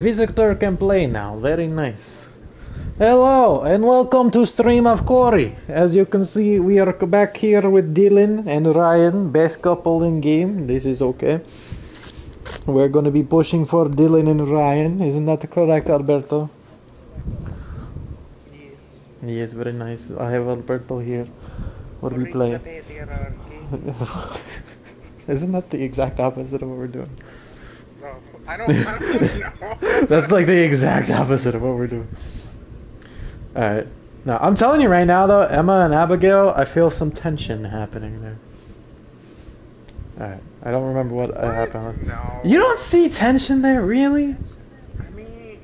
Visitor can play now. Very nice. Hello and welcome to Stream of Corey. As you can see, we are back here with Dylan and Ryan, best couple in game. This is okay. We're gonna be pushing for Dylan and Ryan. Isn't that correct, Alberto? Yes. Yes, very nice. I have Alberto here. What do we Bring the play? Isn't that the exact opposite of what we're doing? Oh, I don't, I don't know. That's like the exact opposite of what we're doing. Alright. Now, I'm telling you right now, though, Emma and Abigail, I feel some tension happening there. Alright. I don't remember what uh, happened. No. You don't see tension there, really? I mean.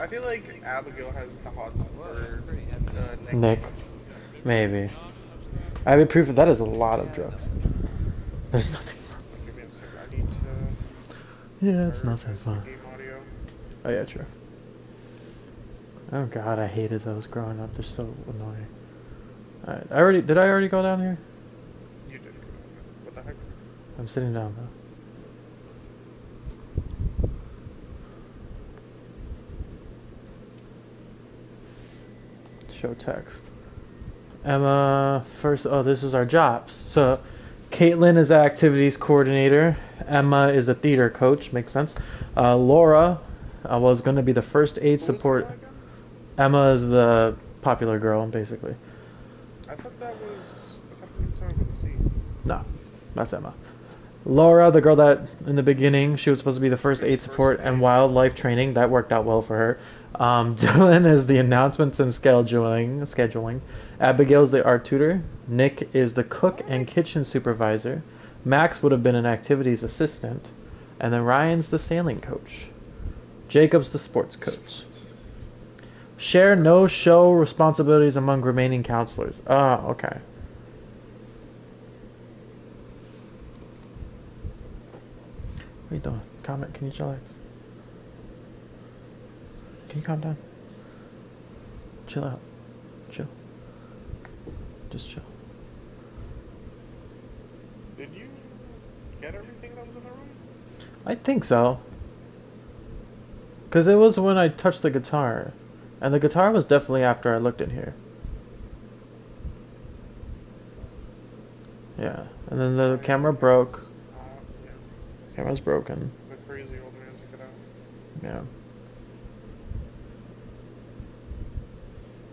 I feel like Abigail has the hots for uh, Nick. Nick. Maybe. I would proof that that is a lot of drugs. There's nothing. Give me a sec. I need to. Yeah, it's nothing prioritize fun. Oh yeah, true. Oh god, I hated those growing up. They're so annoying. Alright, I already did I already go down here? You did. What the heck? I'm sitting down though. Show text. Emma, first, oh, this is our jobs. So, Caitlin is the activities coordinator. Emma is a theater coach. Makes sense. Uh, Laura uh, was going to be the first aid Who support. Emma is the popular girl, basically. I thought that was. I thought we were talking about the C. No, that's Emma. Laura, the girl that in the beginning she was supposed to be the first aid support and wildlife training, that worked out well for her. Um, Dylan is the announcements and scheduling. Scheduling. Abigail's the art tutor. Nick is the cook and kitchen supervisor. Max would have been an activities assistant, and then Ryan's the sailing coach. Jacob's the sports coach. Share no show responsibilities among remaining counselors. Oh, okay. What are you doing? Comment, can you chillax? Can you calm down? Chill out. Chill. Just chill. Did you get everything that was in the room? I think so. Because it was when I touched the guitar. And the guitar was definitely after I looked in here. Yeah. And then the camera broke. Uh, yeah. Camera's broken. The crazy old man took it out. Yeah.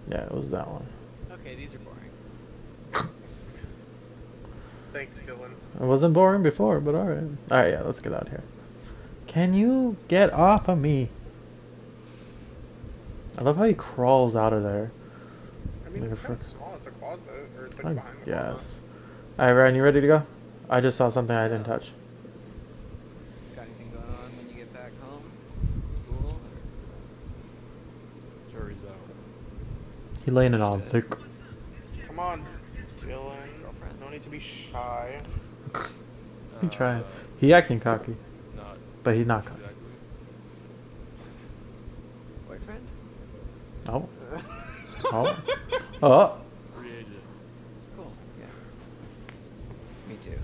Yeah, it was that one. Okay, these are boring. Thanks, Dylan. It wasn't boring before, but alright. Alright, yeah, let's get out of here. Can you get off of me? I love how he crawls out of there. I mean, Like it's kind of small. It's a closet, or it's like I behind the closet. guess. Alright, Ryan, you ready to go? I just saw something I didn't touch. Got anything going on when you get back home? School? Or... Jury's out. He laying it on thick. Come on, Dylan. Girlfriend? No need to be shy. He trying. Uh, he acting cocky, but he's not cocky. exactly. Boyfriend? Oh. Oh. Oh. Free agent. Cool. Yeah. Me too.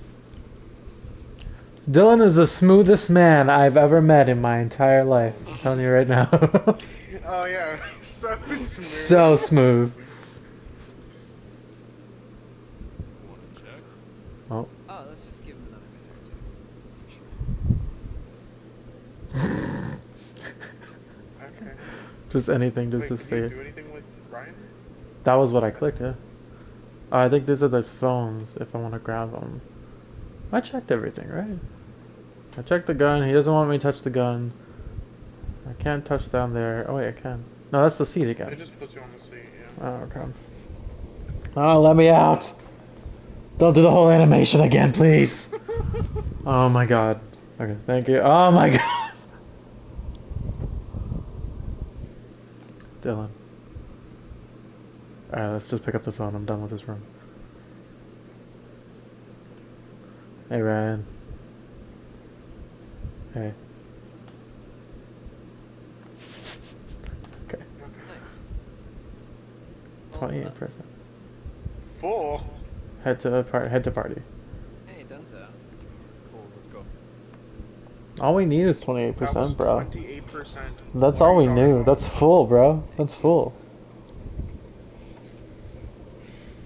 Dylan is the smoothest man I've ever met in my entire life. I'm telling you right now. oh yeah, so smooth. so smooth. Want to check? Oh. Oh, let's just give him another minute or two. Just to be sure. Okay. Just anything just Wait, to did stay. you do anything with Ryan? That was what I clicked, yeah. Oh, I think these are the phones if I want to grab them. I checked everything, right? I checked the gun. He doesn't want me to touch the gun. I can't touch down there. Oh, wait, I can. No, that's the seat again. It just puts you on the seat, yeah. Oh, okay. Oh, let me out. Don't do the whole animation again, please. Oh my god. Okay, thank you. Oh my god. Dylan. Alright, let's just pick up the phone. I'm done with this room. Hey, Ryan. Hey. Okay. Nice. Full 28 up. percent. Full. Head to par- head to party. Hey, done so. Cool, let's go. All we need is 28%, That bro. 28%. That's all we knew. That's full, bro. That's full.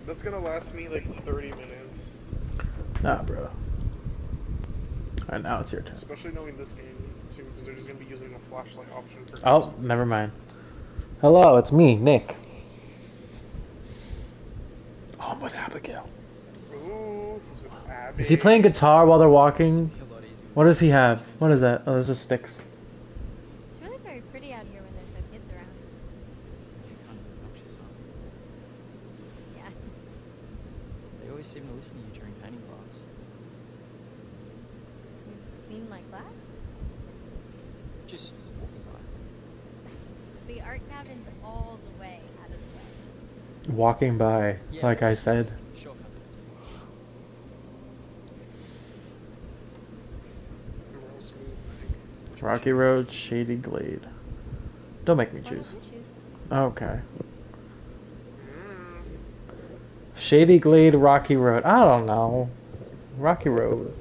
That's gonna last me like 30 minutes. Nah, bro. Alright, now it's your turn. Especially knowing this game too, because they're just gonna be using a flashlight option for. Oh, never mind. Hello, it's me, Nick. Oh, I'm with Abigail. Ooh, with. Is he playing guitar while they're walking? A lot easier. What does he have? What is that? Oh, those are sticks. It's really very pretty out here when there's no kids around. You're kind of obnoxious, huh? Yeah. They always seem to listen to you during painting class. You've seen my class? Just walking by. The art cabin's all the way out of the way. Walking by, Yeah, like I said. Shortcut. Real smooth thing. Rocky Road, Shady Glade. Don't make me choose. don't you choose? Okay. Shady Glade, Rocky Road. I don't know. Rocky Road.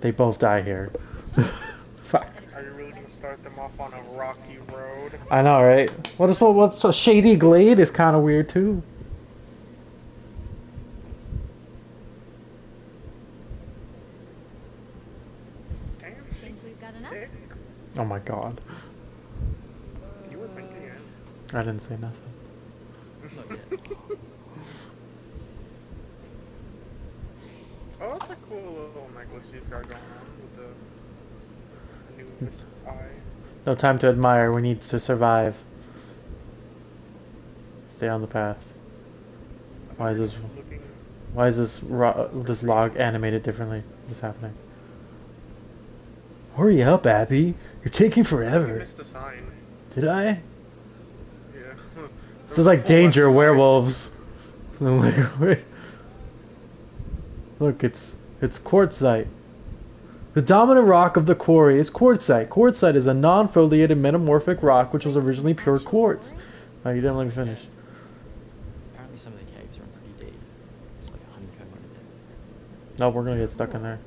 They both die here. Fuck. Are you really gonna start them off on a rocky road? I know, right? What is what? What's a Shady Glade is kind of weird too. Damn, she Think we've got enough? thick. Oh my god. You were thinking it. I didn't say nothing. Not yet. oh, that's a cool little necklace she's got going on with the newest eye. No time to admire. We need to survive. Stay on the path. Why is this? Why is this ro- this log animated differently? What's happening? Hurry up, Abby! You're taking You forever. missed a sign. Did I? Yeah. This is like danger werewolves. I'm like, wait. Look, it's it's quartzite. The dominant rock of the quarry is quartzite. Quartzite is a non-foliated metamorphic rock which was originally pure quartz. Oh, you didn't let me finish. Apparently some of the caves are pretty deep. It's like a honeycomb underneath. No, we're gonna get stuck in there.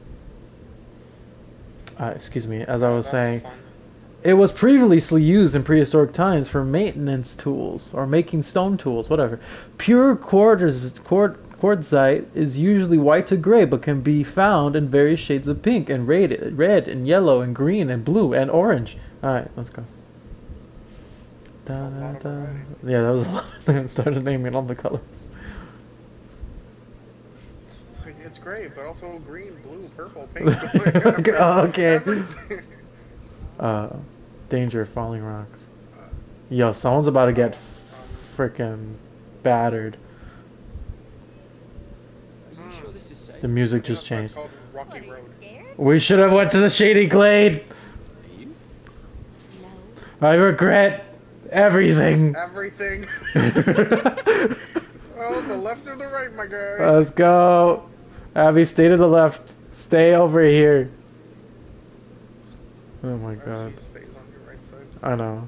Uh, excuse me. As I was That's saying, fun. It was previously used in prehistoric times for maintenance tools or making stone tools, whatever. Pure quartz, quart, quartzite is usually white to gray, but can be found in various shades of pink and red, red and yellow and green and blue and orange. All right, let's go. Da, da, da. Yeah, that was a lot. I started naming all the colors. It's gray, but also green, blue, purple, pink. Okay, okay. Uh, danger, of falling rocks. Yo, someone's about to get freaking battered. Sure this is safe? The music just that's why it's changed. What, Rocky are you Road. scared? We should have went to the shady glade. No. I regret everything. Everything. Let's Oh, the left or the right, my guy? Uh, go. Abby, stay to the left. Stay over here. Oh my god. She stays on your right side. I know.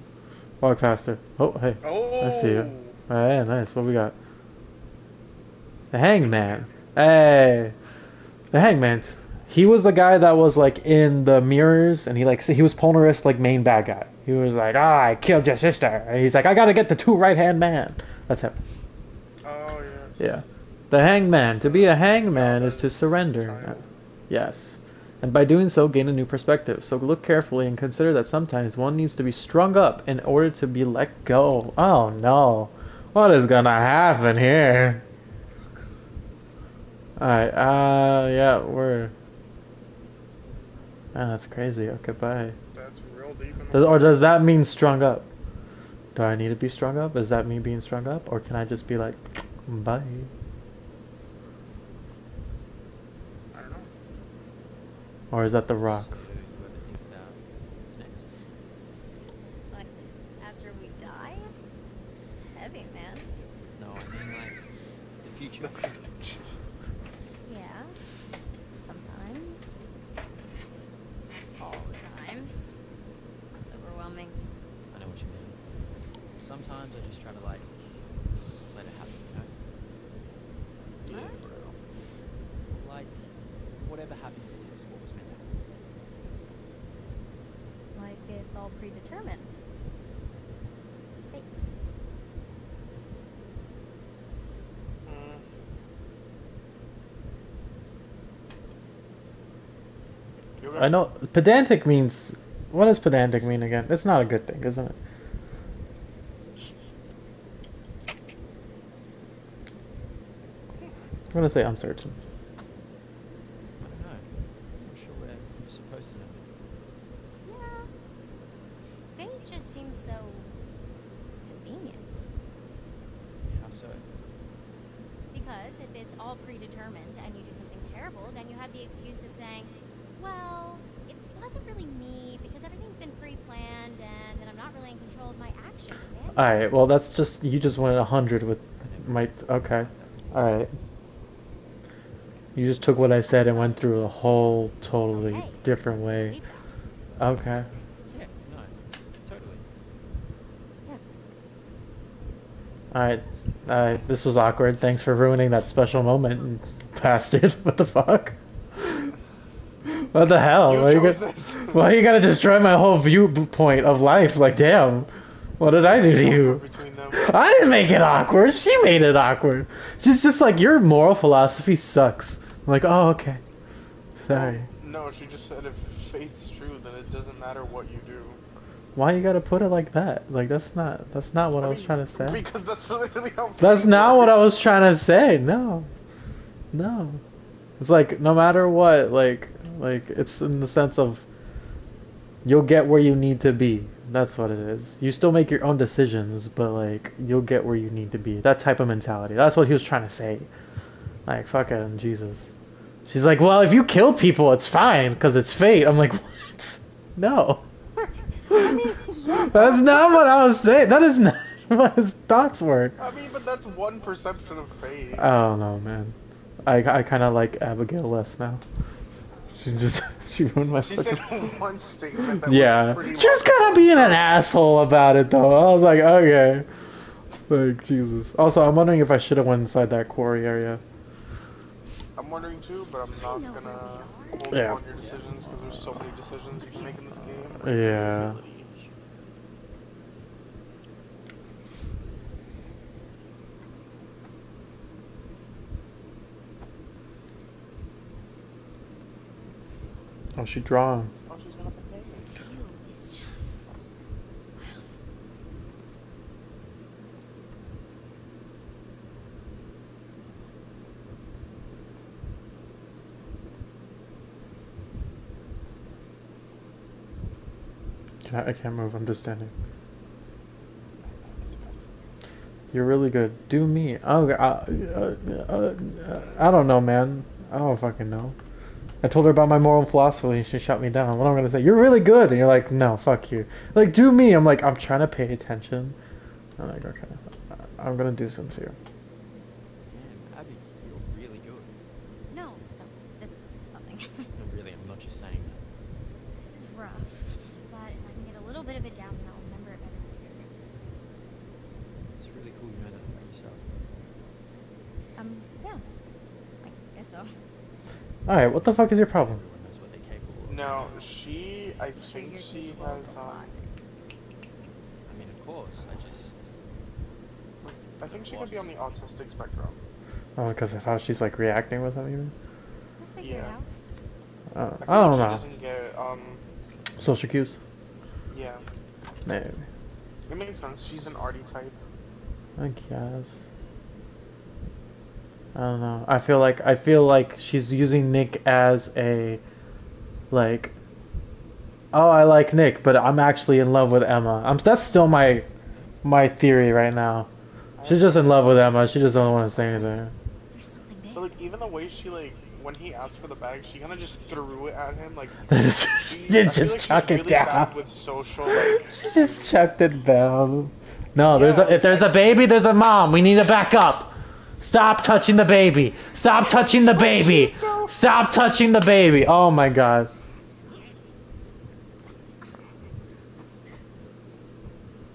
Walk faster. Oh, hey. Oh. I see you. Oh, yeah, nice. What we got? The Hangman. Hey. The Hangman. He was the guy that was like in the mirrors, and he like he was Polnareff's like main bad guy. He was like, ah, I killed your sister. And he's like, I gotta get the two right hand man. That's him. Oh yes. Yeah. The hangman. To be a hangman is to surrender. child. Yes. And by doing so, gain a new perspective. So look carefully and consider that sometimes one needs to be strung up in order to be let go. Oh no. What is gonna happen here? Alright, uh, yeah, we're. Ah, that's crazy. Okay, bye. That's real deep in the Does, or does that mean strung up? Do I need to be strung up? Is that me being strung up? Or can I just be like, bye? I don't know. Or is that the rocks? So, you ever think about what's next? Like, after we die? It's heavy, man. No, I mean like the future. The future. Yeah. Sometimes. All the time. It's overwhelming. I know what you mean. Sometimes I just try to like let it happen, you know? What? Like whatever happens it's all predetermined. Fate. Mm. You okay? I know pedantic means. What does pedantic mean again? It's not a good thing, isn't it? I'm gonna say uncertain. I don't know. I'm not sure we're supposed to know. Yeah. Fate just seems so convenient. How so? Because if it's all predetermined and you do something terrible, then you have the excuse of saying, well, it wasn't really me because everything's been pre-planned and then I'm not really in control of my actions. And All right. Well, that's just you just went a hundred with my. Okay. All right. You just took what I said and went through a whole totally Okay. different way. Okay. Yeah, no, totally. Yeah. Alright. Alright, this was awkward. Thanks for ruining that special moment, and bastard. What the fuck? What the hell? You why, you chose got- this. why you gotta destroy my whole viewpoint of life? Like, damn. What did I do to you? I didn't make it awkward. She made it awkward. She's just like, your moral philosophy sucks. I'm like, oh, okay. Sorry. No, she just said if fate's true, then it doesn't matter what you do. Why you gotta put it like that? Like, that's not, that's not what I, was mean, trying to say. Because that's literally how. That's not what I was trying to say. No. No. It's like no matter what, like like it's in the sense of you'll get where you need to be. That's what it is. You still make your own decisions, but like you'll get where you need to be. That type of mentality. That's what he was trying to say. Like fuck it, Jesus. She's like, "Well, if you kill people, it's fine cuz it's fate." I'm like, "What?" No. That's not what I was saying. That is not what his thoughts were. I mean, but that's one perception of fate. I don't know, man. I, I kind of like Abigail less now. She just she ruined my She fucking. said one statement that yeah, was pretty. she was kind of being an asshole about it though. I was like, okay, like Jesus. Also, I'm wondering if I should have went inside that quarry area. I'm wondering too, but I'm not gonna hold Yeah. on your decisions because there's so many decisions you can make in this game. Yeah. Oh, she drawing. She's gonna pay. This view is just. Wow. Can I, I can't move. I'm just standing. You're really good. Do me. Oh, uh, uh, uh, uh, I don't know, man. I don't fucking know. I told her about my moral philosophy and she shut me down. What am I gonna say? You're really good, and you're like, no, fuck you. Like, do me. I'm like, I'm trying to pay attention. I'm like, okay, I'm gonna do sincere. Damn, Abby, you're really good. No, no, this is nothing. No, really, I'm not just saying that. this is rough, but if I can get a little bit of it down, then I'll remember it better later. It's really cool you know that about yourself. Um, yeah. I guess so. All right, what the fuck is your problem? Everyone knows what they're capable of. No, she. I think she capable has. Um. I mean, of course, I just. I think she could be on the autistic spectrum. Oh, because of how she's like reacting with him, even. We'll figure it yeah. out. Uh, I, I don't like know. She doesn't get. Um. Social cues. Yeah. Maybe. It makes sense. She's an arty type. I guess. I don't know. I feel like I feel like she's using Nick as a like oh I like Nick, but I'm actually in love with Emma. I'm that's still my my theory right now. She's just in love with Emma. She just doesn't want to say anything. There's something there. But like even the way she like when he asked for the bag, she kind of just threw it at him. Like she, you just like chuck she's it really down. with social like. She just chucked it down. No, there's a, if there's a baby, there's a mom. We need to back up. Stop touching the baby. Stop touching the baby. Stop touching the baby. Oh my god.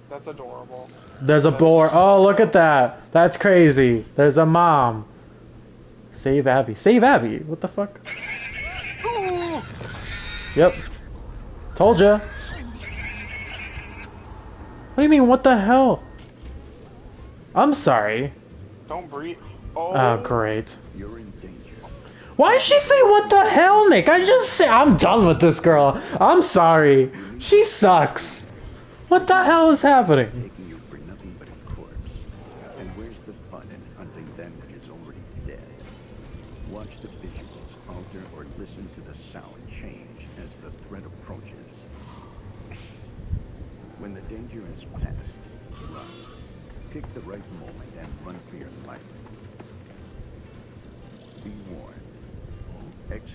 That's adorable. There's a That's- boar. Oh, look at that. That's crazy. There's a mom. Save Abby. Save Abby. What the fuck? Yep. Told ya. What do you mean, what the hell? I'm sorry. Don't breathe. Oh, Oh, great. You're in danger. Why did she say what the hell, Nick? I just say I'm done with this girl. I'm sorry. She sucks. What the hell is happening?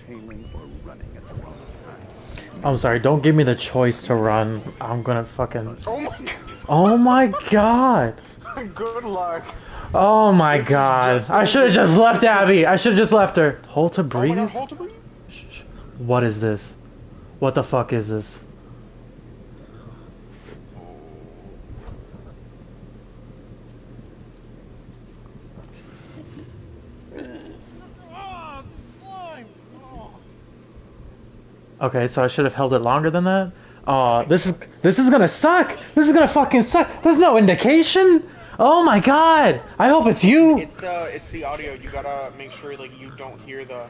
Or running at the wrong time. I'm sorry. Don't give me the choice to run. I'm gonna fucking. oh my god! Oh my god. Good luck. Oh my This god. I should have just left Abby. I should have just left her. Hold to Oh my god, hold to breathe. What is this? What the fuck is this? Okay, so I should have held it longer than that. Oh, this is this is gonna suck. This is gonna fucking suck. There's no indication. Oh my god. I hope it's you. It's the it's the audio. You gotta make sure like you don't hear the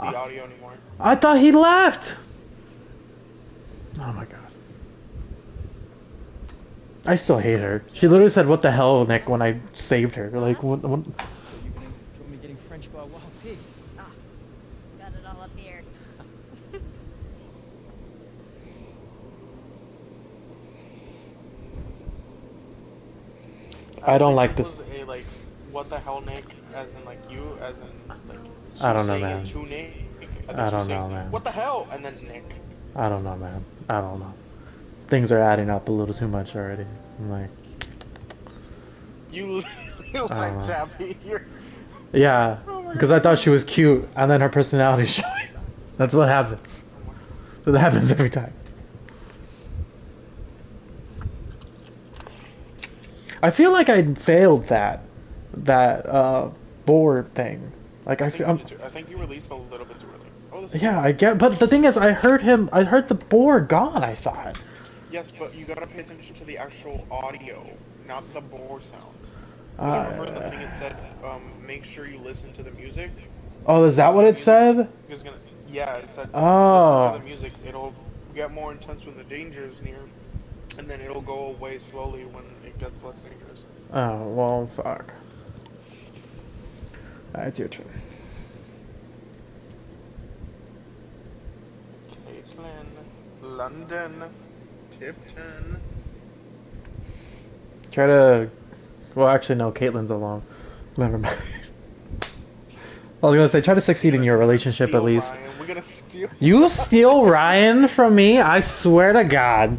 the Ah. audio anymore. I thought he left. Oh my god. I still hate her. She literally said, "What the hell, Nick?" When I saved her. Like, what? what? So you getting, do you want me getting French by a wild pig? Ah, got it all up here. I don't like this. A, like, what the hell, Nick? As in like you, as in like. I don't know, man. To Nick. I, I don't saying, know, man. What the hell? And then Nick. I don't know, man. I don't know. Things are adding up a little too much already. I'm like, You like Tabby. You're. yeah, Oh because I thought she was cute, and then her personality showed. That's what happens. That happens every time. I feel like I failed that that uh board thing. Like I I feel, think, you too. I think you released a little bit too early. Oh, yeah, I get. But the thing is, I heard him. I heard the board gone. I thought. Yes, but you gotta pay attention to the actual audio, not the bore sounds. Uh, remember in the thing it said, um, make sure you listen to the music. oh, is that what it said? It's gonna, yeah, it said Oh. listen to the music. It'll get more intense when the danger is near, and then it'll go away slowly when it gets less dangerous. Oh well, fuck. Alright, it's your turn. Caitlin, London, Tipton. Try to. Well, actually, no. Caitlin's alone. Never mind. I was gonna say, try to succeed in your relationship at least. Ryan. We're gonna steal. You steal Ryan from me? I swear to God.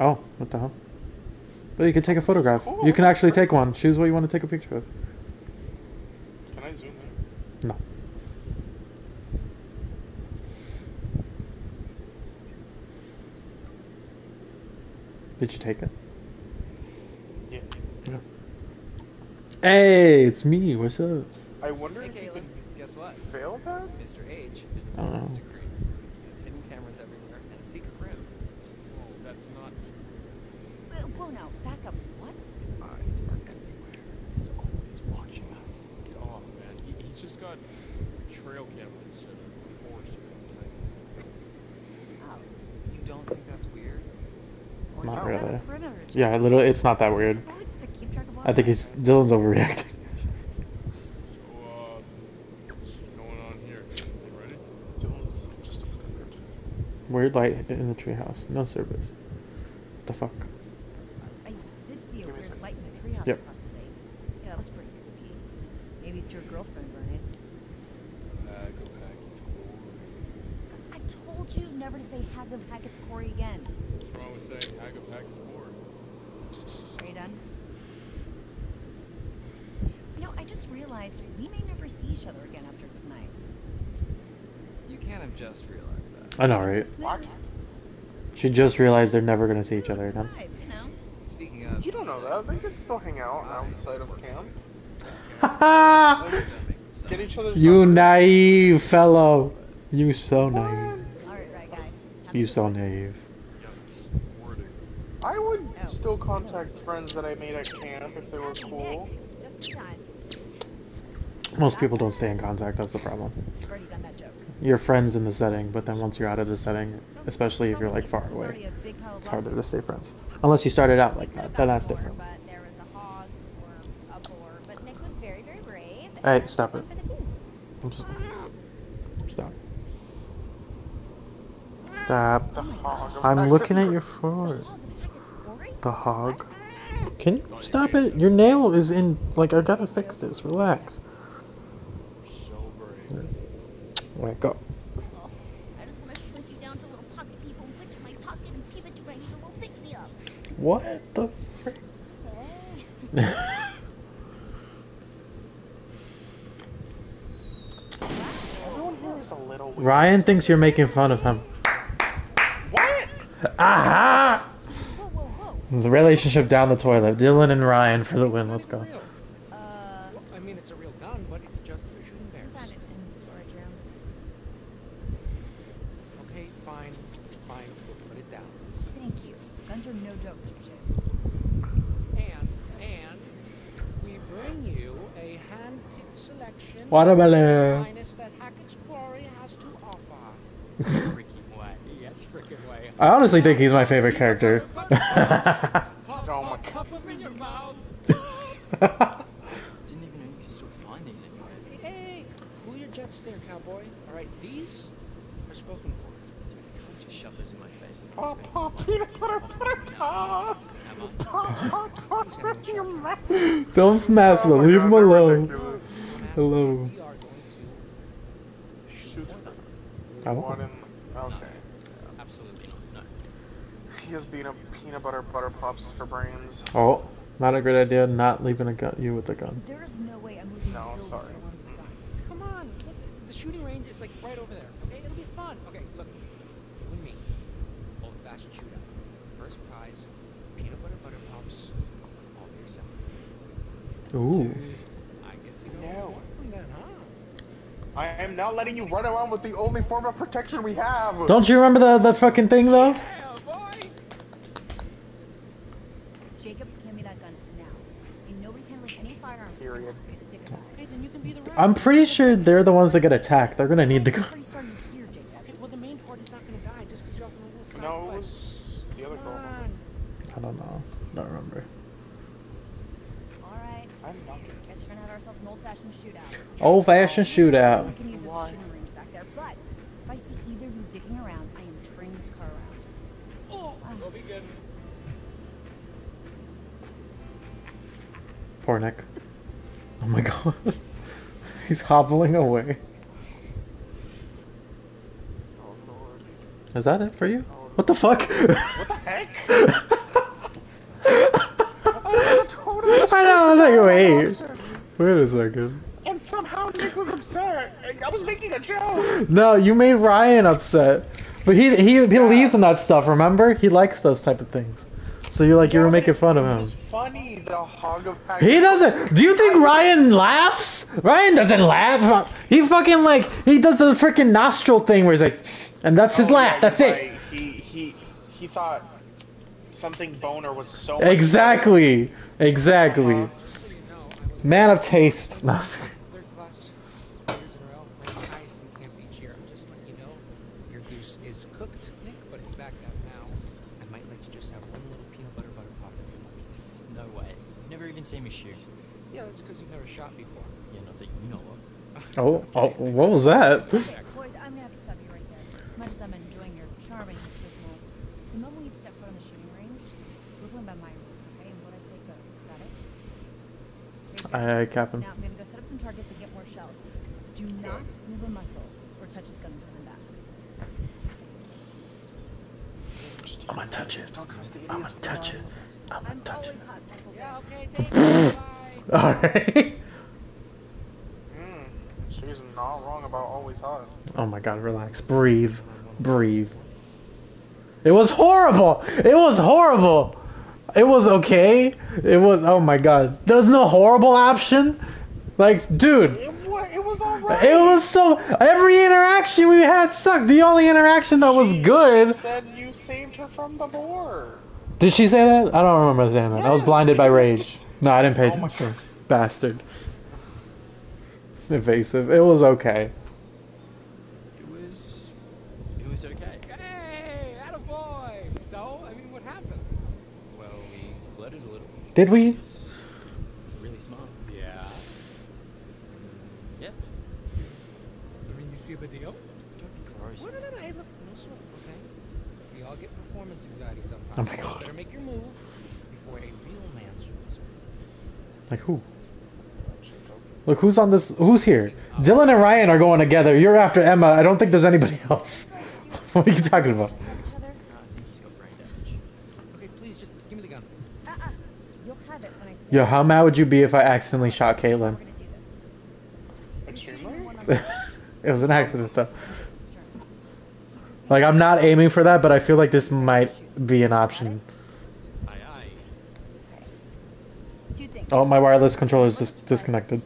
Oh, what the hell? But you can take a photograph. cool. You can actually take one. Choose what you want to take a picture of. Can I zoom in? No. Did you take it? Yeah. yeah. Hey, it's me. What's up? I wonder Hey, if you Caitlin, could guess what? fail that. Mr. H is a ballistic degree. He has hidden cameras everywhere and a secret room. That's not me. Uh, Whoa, now, back up. What? His eyes are everywhere. He's always watching us. Get off, man. He, he's just got trail cameras and a force. Oh. You don't think that's weird? Well, Not really. a perimeter. Yeah, literally, it's not that weird. Probably just to keep track of all I think he's. Dylan's overreacting. So, uh, what's going on here? You ready? Dylan's just a pervert. Weird light in the treehouse. No service. What the fuck? I did see a Give me a weird second. light in the treehouse Yep. across the lake. Yeah, that was pretty spooky. Maybe it's your girlfriend, Ryan. Hag of Hackett's Quarry. I told you never to say Hag of Hackett's Quarry again. What's wrong with saying Hag of Hackett's Quarry? Are you done? You know, I just realized we may never see each other again after tonight. You can't have just realized that. I know, right? What? She just realized they're never gonna see each other again. You? Speaking of, You don't know so- that. They can still hang out outside of camp. Ha Get each other's You numbers. naive fellow. You so naive. Alright, right, guy. Time You so naive. I would Oh. still contact friends that I made at camp if they were cool. Just in time. Most people don't stay in contact, that's the problem. Already done that joke. You're friends in the setting, but then once you're out of the setting, especially if you're like far away, a big pile of it's harder to stay friends. Unless you started out like that, then that's different. But there was a hog or a boar. But Nick was very, very brave. Hey, stop it. for the. I'm just- Stop. Stop. Oh the hog. of I'm looking at your foot. hog of Hackett's quarry? The hog. Can you stop it? Your nail is in. Like, I gotta fix this. Relax. So brave. Wake up. Oh, I just want to shrink you down to little pocket people and put you in my pocket and keep it to where I need a little pick me up. What the frick? Everyone a. Ryan thinks you're making fun of him. What? Aha! Whoa, whoa, whoa. The relationship down the toilet. Dylan and Ryan for the win. Let's go. Real. Uh, I mean, it's a real gun, but it's just for shooting I bears. found it in the storage room. Okay, fine, fine. We'll put it down. Thank you. Guns are no joke, Gypsy. And and we bring you a hand-picked selection Watermelon. of the finest that Hackett's Quarry has to offer. Freaking way. Yes, freaking way. I honestly think he's my favorite character. Pop, Oh my pop, pop 'em in your mouth. Didn't even know you could still find these anywhere. Hey, cool your jets there, cowboy. All right, these are spoken for. Dude, you can't just shove those in my face and Pop, expect pop, me to peanut butter, butter, pop. Am I? Pop, pop, pop, in your mouth. Don't mess with Oh him. my Leave God, him they're alone. Ridiculous. Don't ask Hello. We are going to shoot Shoot. for them. Oh. What in? Okay. Absolutely not. No. He has been a peanut butter butter pops for brains. Oh, not a great idea. Not leaving a gun, you with a gun. There is no way I'm moving No, Dylan sorry. with the one with the gun. Come on, look, the shooting range is like right over there. Okay, it'll be fun. Okay, look, you and me, old-fashioned shootout. First prize, peanut butter butter pops, all to yourself. Ooh. I guess don't No. from then, huh? I am not letting you run around with the only form of protection we have. Don't you remember the, the fucking thing though? Yeah, boy. Jacob, hand me that gun now. And nobody's handling any firearms. Period. Dick about Okay, it. then you can be the ref. I'm pretty sure they're the ones that get attacked. They're gonna need the gun. Party started here, Jacob. Okay, well the main party's not gonna die just because you're off on a little side No, it was the other girl. I don't know. Don't remember. Alright. I'm not. Guess we're gonna have ourselves an old-fashioned shootout. Old fashioned shootout. We can use this Why? as a shooting range back there, but if I see either of you dicking around, I am turning this car around. Oh, ah. we'll be good. Poor Nick. Oh my god. He's hobbling away. Oh lord. Is that it for you? Oh, what the fuck? What the heck? totally I know, I was like, wait. option. Wait a second. And somehow Nick was upset. I was making a joke. No, you made Ryan upset. But he he he believes in that stuff, remember? He likes those type of things. So you're like you Yeah, were making fun of him. was funny. The hog of He doesn't. Do you think Ryan laughs? Ryan doesn't laugh. He fucking like he does the freaking nostril thing where he's like, and that's his Oh, laugh. yeah, that's it. right. He he he thought something boner was so. Exactly. Exactly. Uh-huh. Just Man of taste. No. third class two years Great, Aye, aye, Captain. Now I'm gonna go set up some targets and get more shells. Do not move a muscle or touch his gun until I'm back. I'm gonna touch it. Don't trust the I'm idiots. gonna touch it. I'm gonna touch it. Yeah, okay, thank you. Bye. Alright. Mm, she's not wrong about always hot. Oh my god, relax. Breathe. Breathe. It was horrible! It was horrible! It was okay. It was. Oh my god. There's no horrible option. Like, dude. It was, it was alright. It was so. Every interaction we had sucked. The only interaction that was good. She said you saved her from the boar. Did she say that? I don't remember saying that. I was blinded by rage. No, I didn't pay Oh attention. Bastard. Evasive. It was okay. It was. It was okay. Hey, attaboy! So, I mean, what happened? Well, we flirted a little. Did we? Really smart. Yeah. Yeah. I mean, you see the deal? Don't be gross. No, no, no, no. Hey, look, no sweat, okay? We all get performance anxiety sometimes. Oh my You God. Better make your move before a real man swoops in. Like who? Look who's on this. Who's here? Dylan and Ryan are going together. You're after Emma. I don't think there's anybody else. What are you talking about? No, I think he's got brain damage. Okay, please just give me the gun. Uh-uh. You'll have it when I say Yo, how mad would you be if I accidentally shot Caitlyn? gonna do this. Extremely? One on the it was an accident though. Like I'm not aiming for that, but I feel like this might be an option. Aye, aye. Two things. Oh, my wireless controller is just disconnected.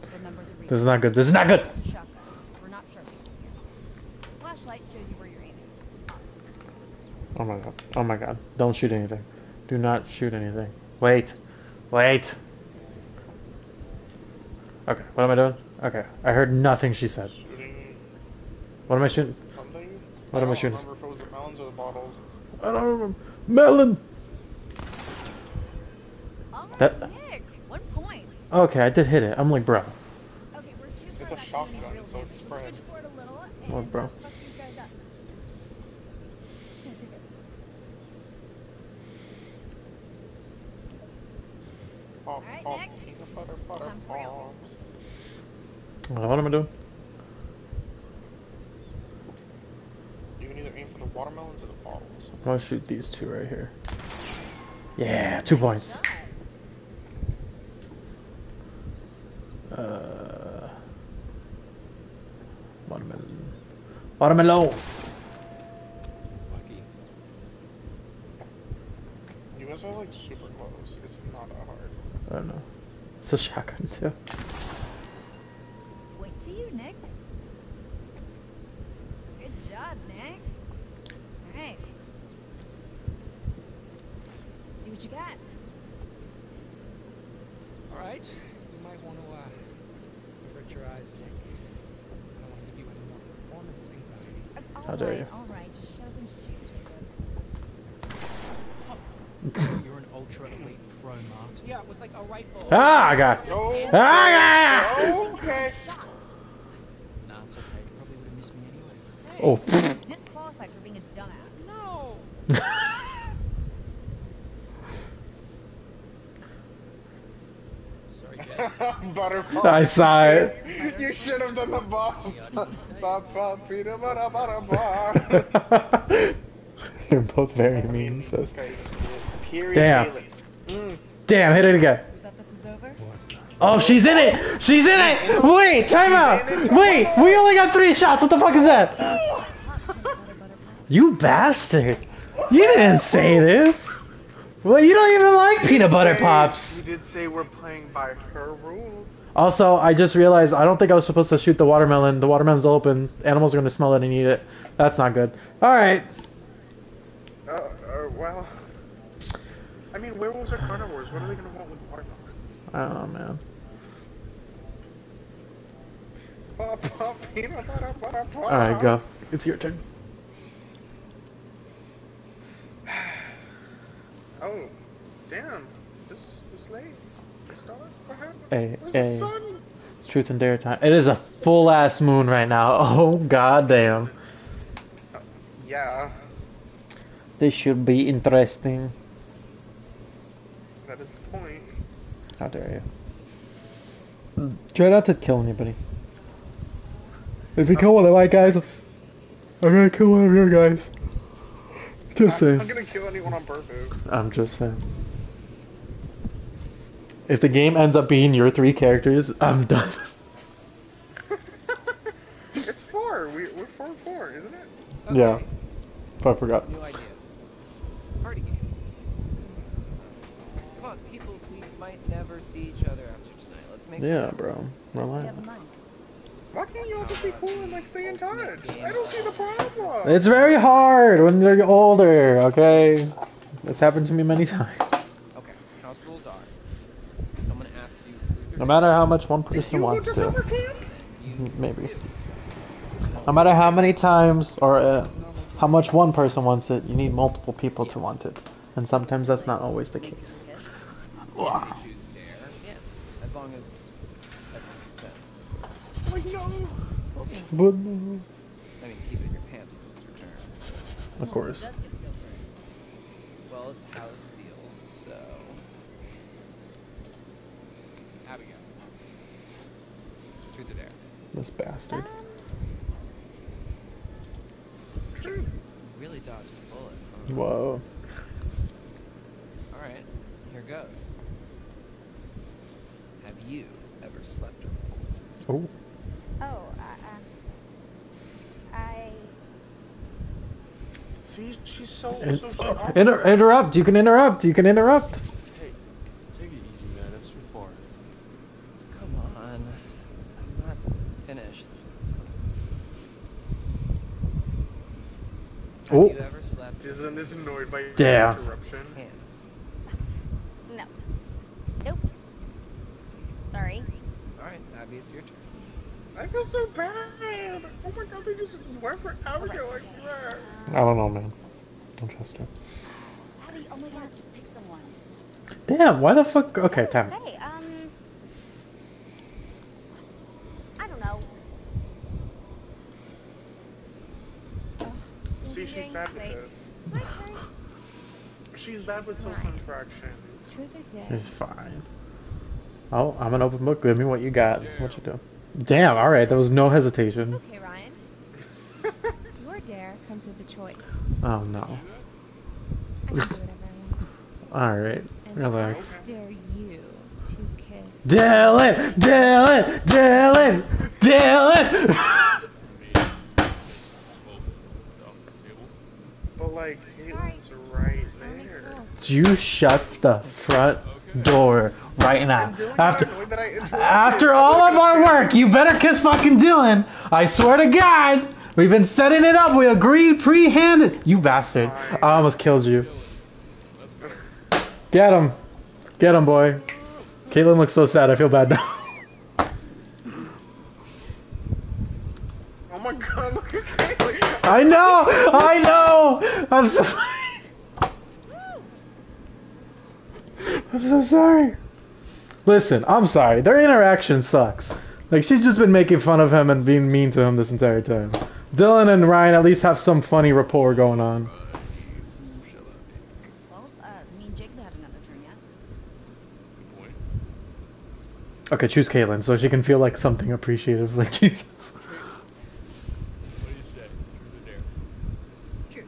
This is not good. This is not good. This is a shotgun. We're not sharpshooting here. Flashlight shows you where you're aiming. Oh my god. Oh my god. Don't shoot anything. Do not shoot anything. Wait. Wait. Okay, what am I doing? Okay, I heard nothing she said. Shooting What am I shooting? something? What am I don't shooting? remember if it was the melons or the bottles. I don't remember. Melon! All right, That- Nick. One point. Okay, I did hit it. I'm like, bro. Okay, we're too far It's a back shotgun, any so it's spread. switch forward a little and What, bro? Pop, pop, peanut butter, butter, time for real. pops. What am I doing? You can either aim for the watermelons or the bottles. I'm gonna shoot these two right here. Yeah, two points. Uh, watermelon. Watermelon! Lucky. You guys are like super close. It's not that hard. I don't know. It's a shotgun too. Point to you, Nick. Good job, Nick. All right. See what you got. All right. You might want to uh, avert your eyes, Nick. I don't want to give you any more performance anxiety. Uh, How all dare right, you. all right. Just shut up and shoot, Jacob. You're an ultra elite pro marksman. Yeah, with like a rifle. Ah, I got. Oh, Ah, yeah. okay. Shot. Nah, it's okay. You probably would have missed me anyway. Hey, Oh. disqualified for being a dumbass. No. Sorry, Jay. butter pop. I saw it. You should have done the bop. Yeah, I didn't say Bop, bop, peanut butter, butter, bop. You're both very mean, mean, this sis. guy's a period. Damn. Mm. Damn, hit it again. We thought this was over. Oh, she's in it! She's in it! Wait, time out! Wait, we only got three shots. What the fuck is that? Hot peanut butter butter pop. You bastard! You didn't say this. Well, you don't even like peanut butter Say- pops. You did say we're playing by her rules. Also, I just realized I don't think I was supposed to shoot the watermelon. The watermelon's open. Animals are gonna smell it and eat it. That's not good. All right. Uh, uh, well. I mean, werewolves are carnivores. What are they gonna want with watermelons? I don't know, man. Pop, pop, peanut butter, butter, pop. All right, go. It's your turn. Oh, damn. This, this late? This dark? What happened? Hey, Where's hey. the sun? It's truth and dare time. It is a full ass moon right now. Oh god damn. Uh, yeah, This should be interesting. that is the point. How dare you? Try not to kill anybody. If you kill one of my guys, I'm gonna kill one of your guys. Just I'm, I'm saying. gonna kill anyone on purpose. I'm just saying. If the game ends up being your three characters, I'm done. it's four. We, we're four and four, isn't it? Yeah. Okay, I forgot. New idea. Party game. Come on, people. We might never see each other after tonight. Let's make Yeah, some bro. Relax. Never mind. Why can't y'all just be cool and like stay in touch? I don't see the problem. It's very hard when you're older, okay? It's happened to me many times. Okay, house rules are: someone asks you No matter how much one person you wants to to. summer camp? Maybe. No matter how many times or uh, how much one person wants it, you need multiple people to want it. And sometimes that's not always the case. Wow. If you choose dare, yeah, as long as everyone consents. No. I mean, keep it in your pants until it's returned. of course. Well, it's house deals, so. Abigail. Truth or dare? This bastard. True. Really dodged the bullet. Huh? Whoa. Alright, here goes. Have you ever slept with a woman? Oh. Oh, uh, uh, I. See, she's so In- so. so Inter- interrupt. You can interrupt. You can interrupt. Hey, take it easy, man. That's too far. Come on. I'm not finished. Have Oh. you ever slept Isn't this annoyed by your Yeah. interruption? Can't. No. Nope. Sorry. Alright, Abby, it's your turn. I feel so bad. Oh my god, they just went for Abigail like that. I don't know, man. Don't trust her. Abby, oh my god, just pick someone. Damn. Why the fuck? Okay, damn. Hey, um. I don't know. See, she's Moving. bad with this. My. She's bad with social Fine. interactions. Truth or dare? It's fine. Oh, I'm an open book. Give me what you got. What you do? Damn. All right. There was no hesitation. Okay, Ryan. Your dare comes with a choice. Oh no. I can do whatever All right. Relax. I dare you to kiss. Dylan, Dylan, Dylan, Dylan. But like, Sorry. Kaitlyn's right I'll there. you shut the front door right now. After got annoyed that I interrupted. after all of our work, you better kiss fucking Dylan. I swear to God, we've been setting it up. We agreed pre-handed. You bastard! I almost killed you. Get him, get him, boy. Kaitlyn looks so sad. I feel bad now. Oh my god, look at Kaitlyn. I know, I know. I'm so sorry. I'm so sorry. Listen, I'm sorry. Their interaction sucks. Like she's just been making fun of him and being mean to him this entire time. Dylan and Ryan at least have some funny rapport going on. Well, uh, me and Jacob haven't gotten a turn yet. Okay, choose Kaitlyn so she can feel like something appreciative. Like Jesus. What do you say? Truth or dare? True.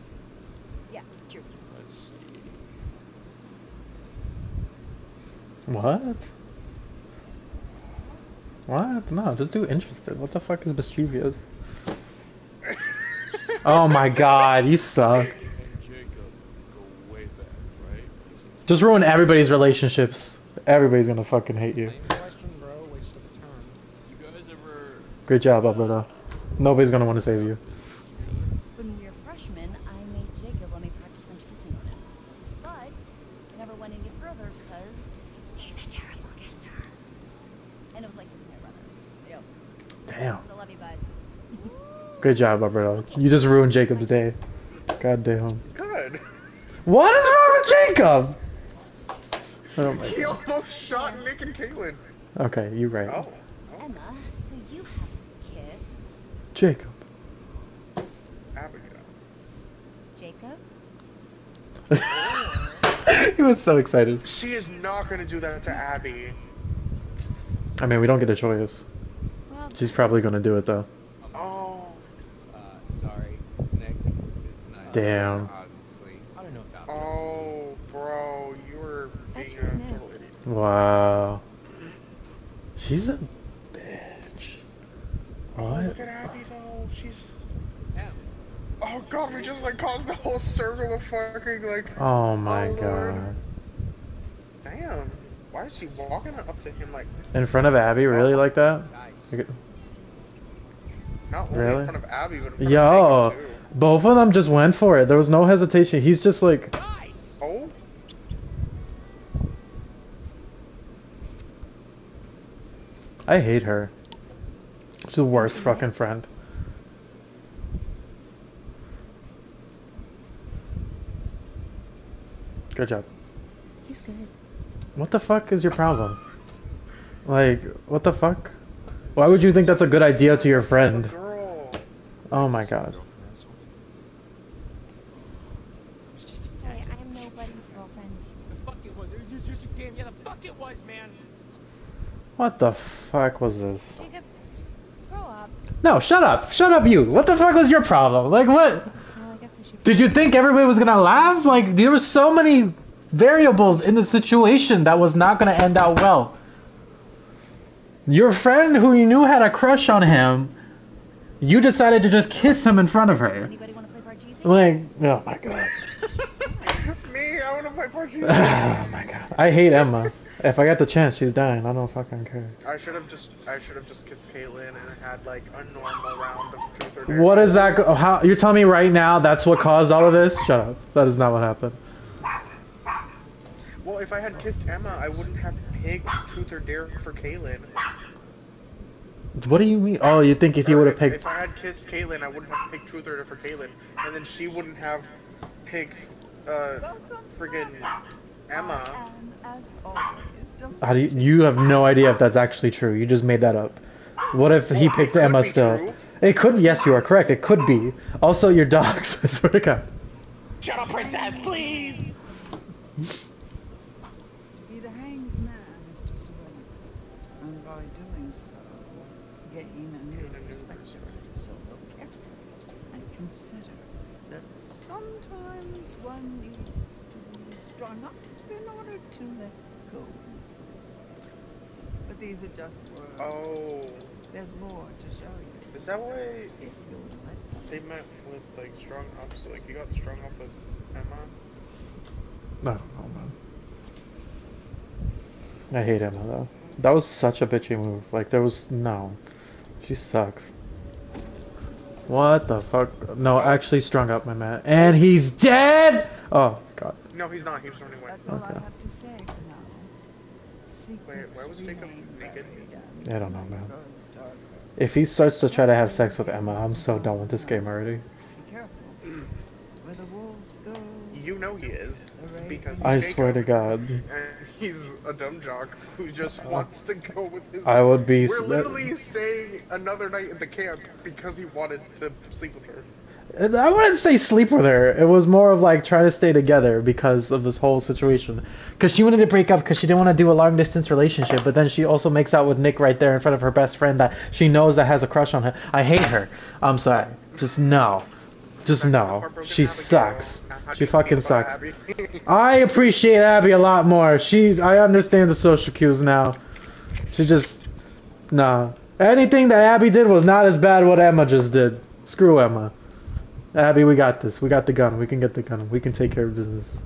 Yeah, true. Let's see. What? No, just do interested. What the fuck is mischievous? Oh my god, you suck. Just ruin everybody's relationships. Everybody's gonna fucking hate you. Great job, Alberto. Nobody's gonna want to save you. When we were freshmen, I made Jacob let me practice French kissing on him. But I never went any further because he's a terrible kisser. And it was like kissing my brother. Yep. Damn. Still love you, bud. Good job, Alberto. You just ruined Jacob's day. God damn. Good. What is wrong with Jacob? Oh my He god. almost shot Nick and Kaitlyn. Okay, you're right. Oh. Emma, so you have to kiss Jacob. Abigail. Jacob? he was so excited. She is not gonna do that to Abby. I mean, we don't get a choice. Well, She's probably gonna do it though. Oh. Uh, sorry. Nick is not. Damn. Obviously. I don't know if that's Oh, bro, you were being a choose Nick. total idiot. Wow. She's a bitch. Oh, What? look at Abby though. She's. Oh god, we just like caused the whole circle of fucking like. Oh my Oh, god. Damn. Why is she walking up to him like In front of Abby, really like that? Could- not only Really? in front of Abby but in front Yo, of Jacob too? Both of them just went for it. There was no hesitation. He's just like, guys! Oh, I hate her. She's the worst fucking friend. Good job. He's good. What the fuck is your problem? Like, what the fuck? Why would you think that's a good idea to your friend? Oh my god. Girlfriend asshole. It was just a Hey, game. I am nobody's girlfriend. The fuck it was. It was just a game. Yeah, the fuck it was, man. What the fuck was this? Jacob. No, shut up. Shut up, you. What the fuck was your problem? Like, what? Well, I guess I should. Did you think everybody was gonna laugh? Like, there were so many variables in the situation that was not gonna end out well. Your friend who you knew had a crush on him, you decided to just kiss him in front of her. Anybody want to play Like, oh my god. Me, I want to play Parcheesi. oh my god. I hate Emma. If I got the chance, she's dying. I don't fucking care. I should have just I should have just kissed Kaitlyn and had like a normal round of truth or dare. What is that? Go- how you're telling me right now that's what caused all of this? Shut up. That is not what happened. Well, if I had kissed Emma, I wouldn't have picked truth or dare for Kaitlyn. What do you mean? Oh, you think if you would have picked? If I had kissed Kaitlyn, I wouldn't have picked truth or dare for Kaitlyn, and then she wouldn't have picked uh friggin' Emma. And as always, don't How do you? You have no idea if that's actually true. You just made that up. What if he oh, picked could Emma still? true. It could. Yes, you are correct. It could be. Also, your dogs. I swear to God. Shut up, princess, please. be the hanged man is to surrender, and by doing so, gain a new perspective. So look carefully and consider that sometimes one needs to be strung up in order to let go. But these are just words. Oh, There's more to show you is that why if you'll they met with like strung up? So like you got strung up with Emma. No, no, man. I hate Emma though. That was such a bitchy move. Like there was no. She sucks. What the fuck? No, actually strung up my man, and he's dead. Oh god. No, he's not. He was running away. That's all Okay. I have to say for now. Secrets why was Jacob remain naked? buried I don't know, man. Oh, if he starts to try to have sex with Emma, I'm so done with this game already. Where the wolves go, You know he is because I Jacob, swear to God. And he's a dumb jock who just uh, wants to go with his. I would be. We're literally staying another night at the camp because he wanted to sleep with her. I wouldn't say sleep with her. It was more of like trying to stay together because of this whole situation. Because she wanted to break up because she didn't want to do a long distance relationship, but then she also makes out with Nick right there in front of her best friend that she knows that has a crush on her. I hate her. I'm sorry. Just no. Just no. She sucks. She fucking sucks. I appreciate Abby a lot more. She, I understand the social cues now. She just, no. Anything that Abby did was not as bad what Emma just did. Screw Emma. Abby, we got this. We got the gun. We can get the gun. We can take care of business.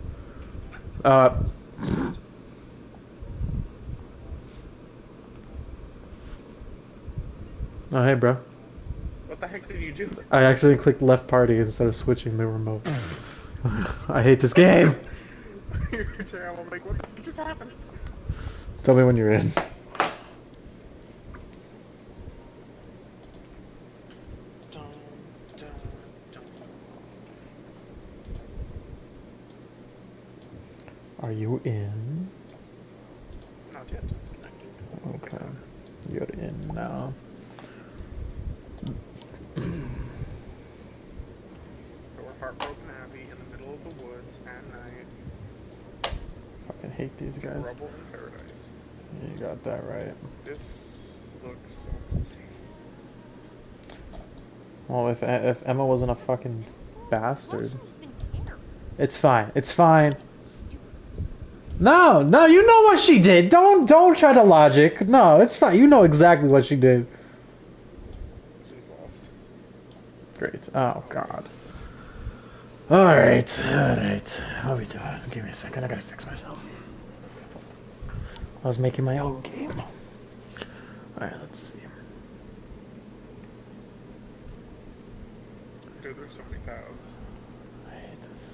Uh. Oh, hey, bro. what the heck did you do? I accidentally clicked left party instead of switching the remote. I hate this game. You're terrible. I'm like, what the heck just happened? Tell me when you're in. Are you in? Not yet. It's connected. Okay. You're in now. So we're heartbroken Abby in the middle of the woods at night. Fucking hate these guys. Rubble in paradise. You got that right. This looks insane. Well, if if Emma wasn't a fucking bastard, Why should I even care? it's fine. It's fine. No, no, you know what she did. Don't don't try to logic. No, it's fine. You know exactly what she did. She's lost. Great. Oh God. All right, all right. What are we doing? Give me a second. I gotta fix myself. I was making my own game. Alright, let's see. Dude, there's so many paths. I hate this.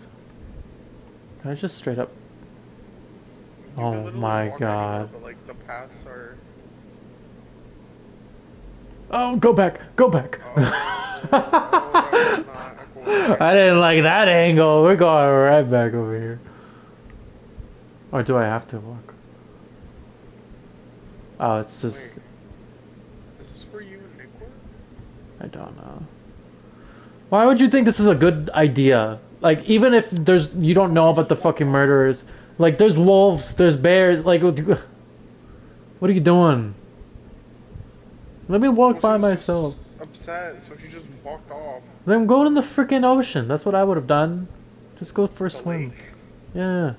Can I just straight up You Oh my God. But like the paths are. Oh, go back, go back. Oh, that was not a cool. I didn't like that angle. We're going right back over here. Or do I have to walk? Oh, it's just Wait. Is this where you and Nick? I don't know. Why would you think this is a good idea? Like even if there's you don't know about the fucking murderers. Like there's wolves, there's bears. Like what are you doing? Let me walk Well, by she was just myself. Upset, so she just walked off Then go in the freaking ocean. That's what I would have done. Just go for a the swim. lake. Yeah.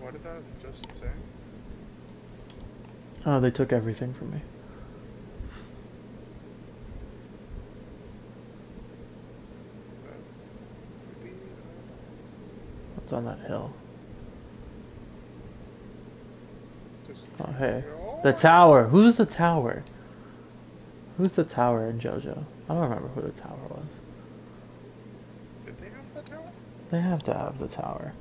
What did that just say? Oh, they took everything from me. That's creepy. What's on that hill? Oh, hey. The tower. Who's the tower? Who's the tower in JoJo? I don't remember who the tower was. Did they have the tower? They have to have the tower.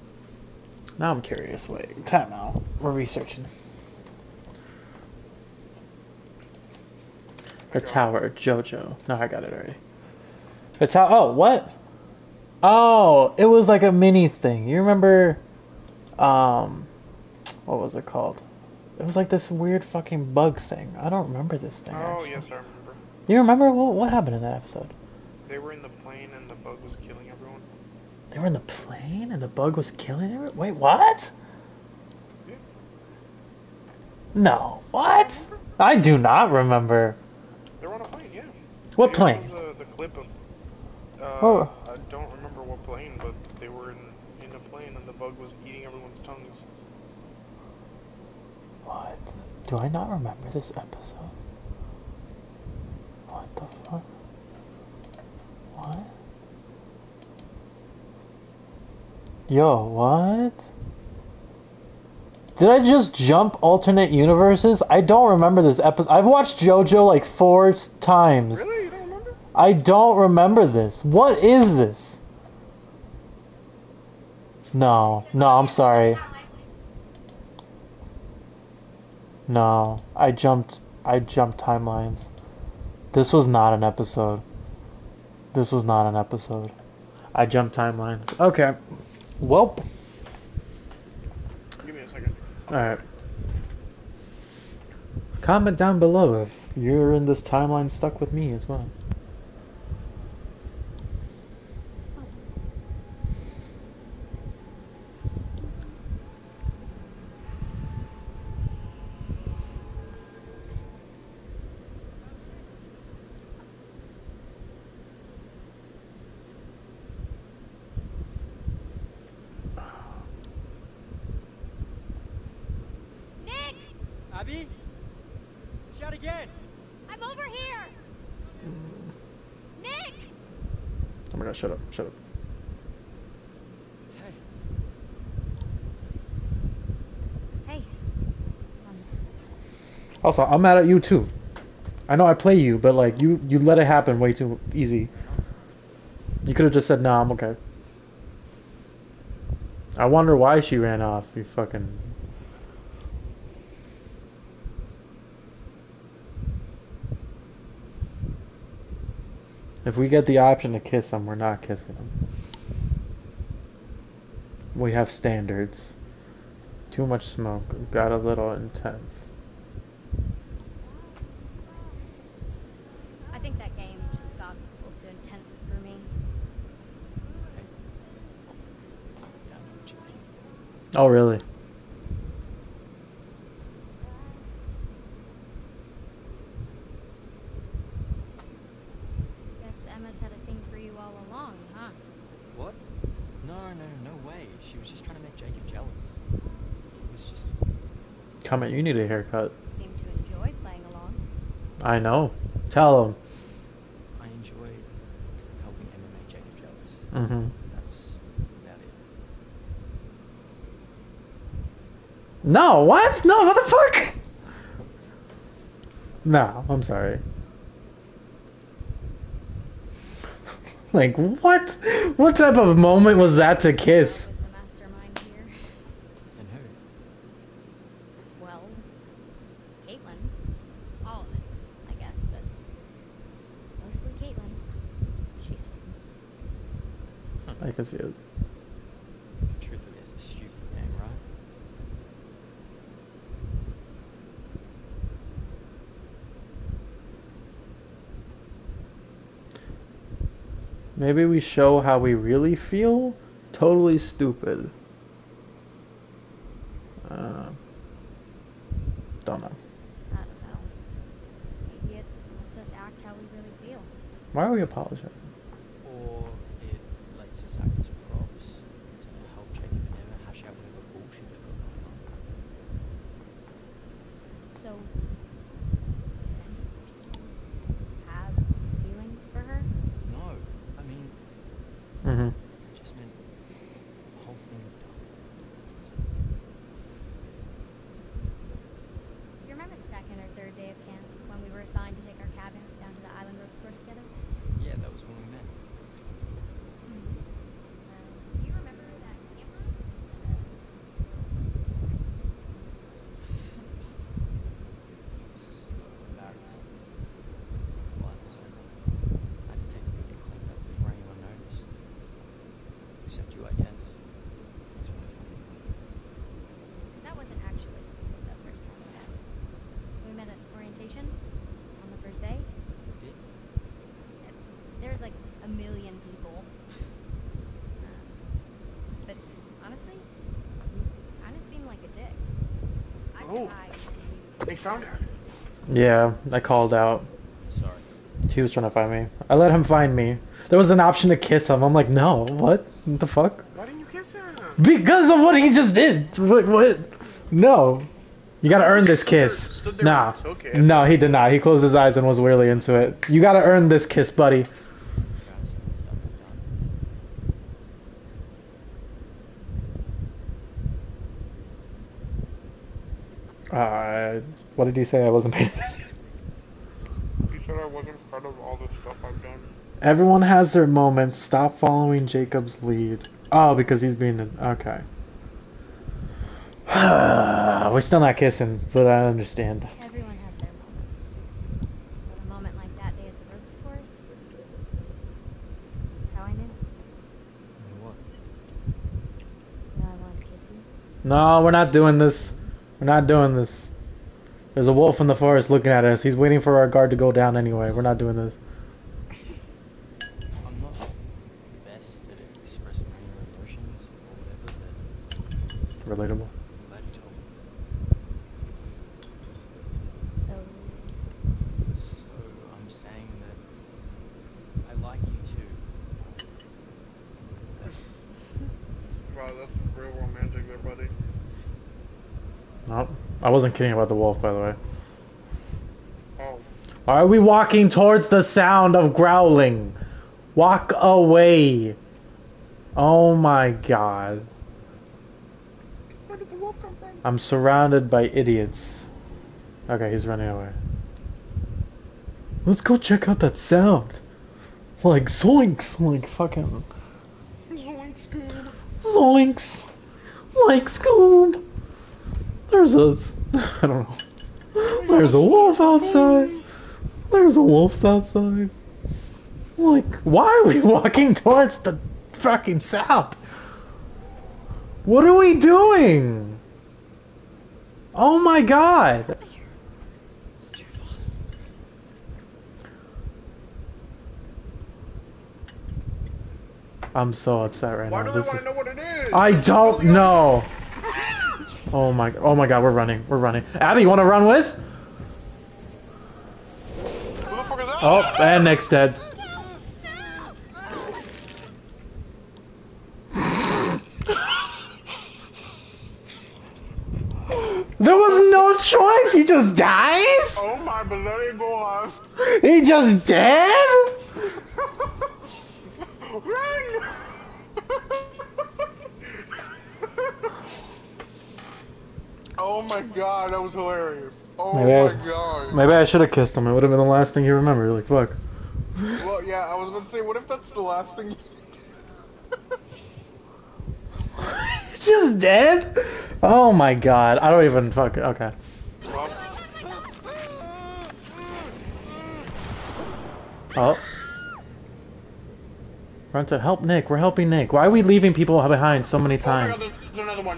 Now I'm curious. Wait, time out. We're researching. Her Jo- tower, JoJo. No, I got it already. The tower. Oh, what? Oh, it was like a mini thing. You remember? Um, what was it called? It was like this weird fucking bug thing. I don't remember this thing. Oh actually. yes, I remember. You remember what what happened in that episode? They were in the plane and the bug was killing everyone. They were in the plane and the bug was killing everyone. Wait, what? Yeah. No, what? I do not remember. They were on a plane, yeah. What They plane? the clip of. Uh, Oh. I don't remember what plane, but they were in in a plane and the bug was eating everyone's tongues. What? Do I not remember this episode? What the fuck? What? Yo, what? Did I just jump alternate universes? I don't remember this episode. I've watched JoJo like four times. Really? You don't remember? I don't remember this. What is this? No, no, I'm sorry. No, I jumped. I jumped timelines. This was not an episode. This was not an episode. I jumped timelines. Okay. Well. Give me a second. Alright. Comment down below if you're in this timeline stuck with me as well. Nick! Abby? Shout again! I'm over here! Nick! Oh my god, shut up, shut up. Hey, Hey. Um, I'm mad at you too. I know I play you, but like you, you let it happen way too easy. You could have just said, "Nah, I'm okay." I wonder why she ran off. You fucking. If we get the option to kiss him, we're not kissing him. We have standards. Too much smoke. Got a little intense. I think that game just got a little too intense for me. Yeah, I know what you mean. Oh, really? Guess Emma's had a thing for you all along, huh? What? No, no, no way. She was just trying to make Jacob jealous. It was just. Comment, you need a haircut. You seem to enjoy playing along. I know. Tell him. I enjoyed helping Emma make Jacob jealous. Mm-hmm. That's about it. No, what? No, what the fuck? No, I'm sorry. Like, what? What type of moment was that to kiss? Was the mastermind here? And who? Well, Kaitlyn. All of it, I guess, but mostly Kaitlyn. She's I can see it. Truthfully, it's a stupid game, right? Maybe we show how we really feel. Totally stupid. Uh, don't know. I don't know. Maybe it lets us act how we really feel. Why are we apologizing? Or it lets us act as props to help Jacob and Emma hash out whatever bullshit they've got going on. So, have feelings for her? No, I mean, Mm-hmm. it just meant the whole thing was done. You remember the second or third day of camp when we were assigned to take our cabins down to the island ropes course together? Yeah, that was when we met. Uh, do you remember that camera? embarrassed. His life was over. I had to take a bit get cleaned up before anyone noticed. Except you, I guess. That's when I found you. That wasn't actually the first time we met. We met at orientation on the first day. Did? There was like a million people. Um, but honestly, you kind of seemed like a dick. I said Oh. hi. They found her. Yeah, I called out. Sorry. He was trying to find me. I let him find me. There was an option to kiss him. I'm like, no, what? What the fuck? Why didn't you kiss him? Because of what he just did. What? what? No. You gotta earn this Stood there- kiss. stood there Nah. and. No, he did not. He closed his eyes and was really into it. You gotta earn this kiss, buddy. Proud of some of the stuff I've done. Uh, what did he say? I wasn't paying attention. You said I wasn't proud of all the stuff I've done. Everyone has their moments. Stop following Jacob's lead. Oh, because he's being an, okay. We're still not kissing, but I understand. Everyone has their moments. But a moment like that day at the ropes course, that's how I knew. You know what? You know I wanted to kiss you. No, we're not doing this. We're not doing this. There's a wolf in the forest looking at us. He's waiting for our guard to go down anyway. We're not doing this. I'm not the best at expressing my inner emotions or whatever, but Relatable. I'm glad you told me. So, So I'm saying that I like you too. Wow, that's real romantic there, buddy. No, I wasn't kidding about the wolf, by the way. Oh. Why are we walking towards the sound of growling? Walk away. Oh my god. Where did the wolf come from? I'm surrounded by idiots. Okay, he's running away. Let's go check out that sound. Like zoinks, like fucking Zoink Scoob. zoinks, like Scoob. There's a, I don't know. There's a wolf outside. There's a wolf outside. Like, why are we walking towards the fucking south? What are we doing? Oh my god. It's too fast. I'm so upset right Why now. do they This want to know what it is? I don't know. Oh my oh my god, we're running. We're running. Abby, you want to run with? Who the fuck is that? Oh, and Nick's dead. There was no choice. He just dies. Oh my beloved God. He just dead. Run! Oh my god, that was hilarious. Oh Maybe I- my god. Maybe I should have kissed him. It would have been the last thing he remembered. Like fuck. Well, yeah, I was about to say, what if that's the last thing? He's just dead. Oh my god. I don't even fuck. Okay. Oh. Run to help Nick. We're helping Nick. Why are we leaving people behind so many oh times? god,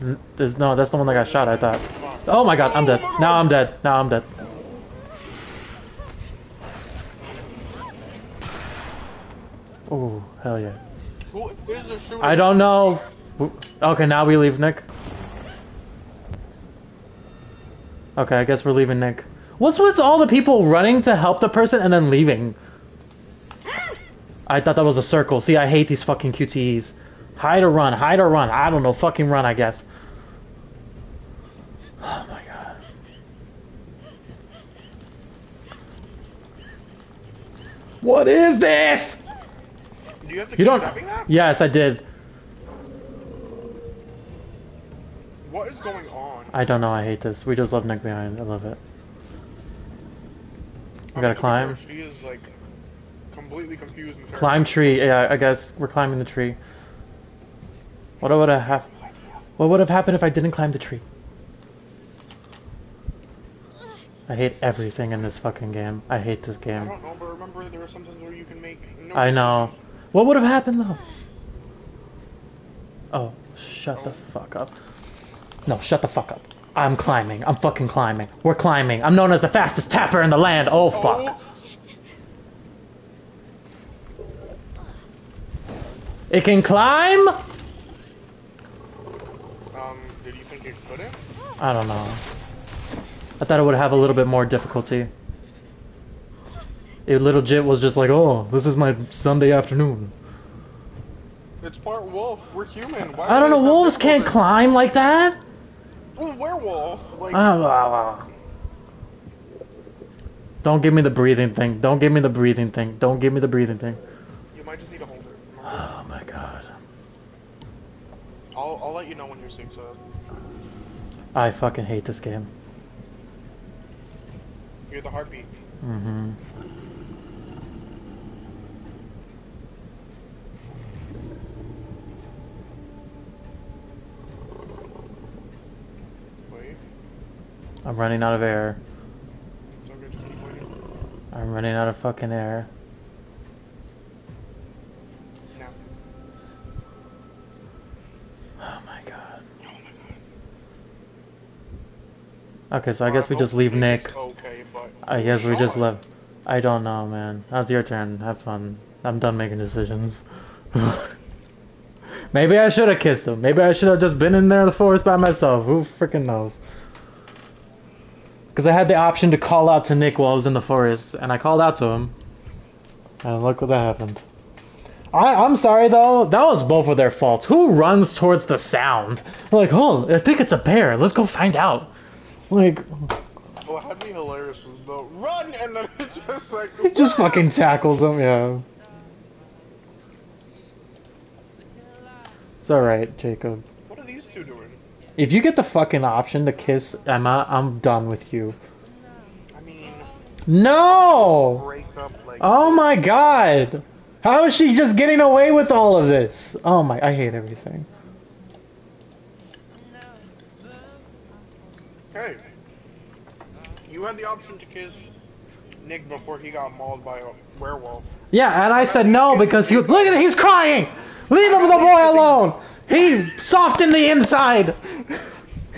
there's, there's another one. N- There's no. That's the one that got shot. I thought. Oh my god. I'm dead. Now I'm dead. Now I'm dead. Oh hell yeah. Who is the shooter? I don't know. Okay, now we leave Nick. Okay, I guess we're leaving Nick. What's with all the people running to help the person and then leaving? I thought that was a circle. See, I hate these fucking QTEs. Hide or run, hide or run. I don't know, fucking run, I guess. Oh my god. What is this? Do you have to You keep don't. Yes, I did. What is going on? I don't know. I hate this. We just left Nick behind. I love it. We gotta mean, to be climb. She is like completely confused. And Climb tree. Yeah, I guess we're climbing the tree. What would have hap- What would have happened if I didn't climb the tree? I hate everything in this fucking game. I hate this I game. don't know, but remember there are where you can make. No I know. What would have happened though? Oh, shut the fuck up. No, shut the fuck up. I'm climbing. I'm fucking climbing. We're climbing. I'm known as the fastest tapper in the land. Oh fuck. Oh, It can climb? um, did you think it couldn't? I don't know. I thought it would have a little bit more difficulty. It legit was just like, oh, this is my Sunday afternoon. It's part wolf. We're human. Why I don't know, wolves can't difficulty? climb like that? Well, werewolf. Like, Ah, ah, ah. Don't give me the breathing thing. Don't give me the breathing thing. Don't give me the breathing thing. you might just need to hold it. Oh my god. I'll, I'll let you know when you're synced up. I fucking hate this game. You're the heartbeat. Mm-hmm. Wait. I'm running out of air. It's okay, just keep waiting. I'm running out of fucking air. Now. Oh my god. Oh my god. Okay, so I guess we just leave Nick. Okay, but. I guess we just left. I don't know, man. That's your turn. Have fun. I'm done making decisions. Maybe I should have kissed him. Maybe I should have just been in there in the forest by myself. Who freaking knows? Because I had the option to call out to Nick while I was in the forest, and I called out to him. And look what that happened. I, I'm sorry though, that was both of their faults. Who runs towards the sound? Like, oh, I think it's a bear. Let's go find out. Like, What had me hilarious was the run and then it just like. He just fucking tackles him, yeah. It's alright, Jacob. What are these two doing? If you get the fucking option to kiss Emma, I'm done with you. I mean, No! break up like. Oh this. my god! How is she just getting away with all of this? Oh my, I hate everything. Hey, you had the option to kiss Nick before he got mauled by a werewolf. Yeah, and I said no because he was, look at it, he's crying! Leave him the boy alone! He's soft in the inside!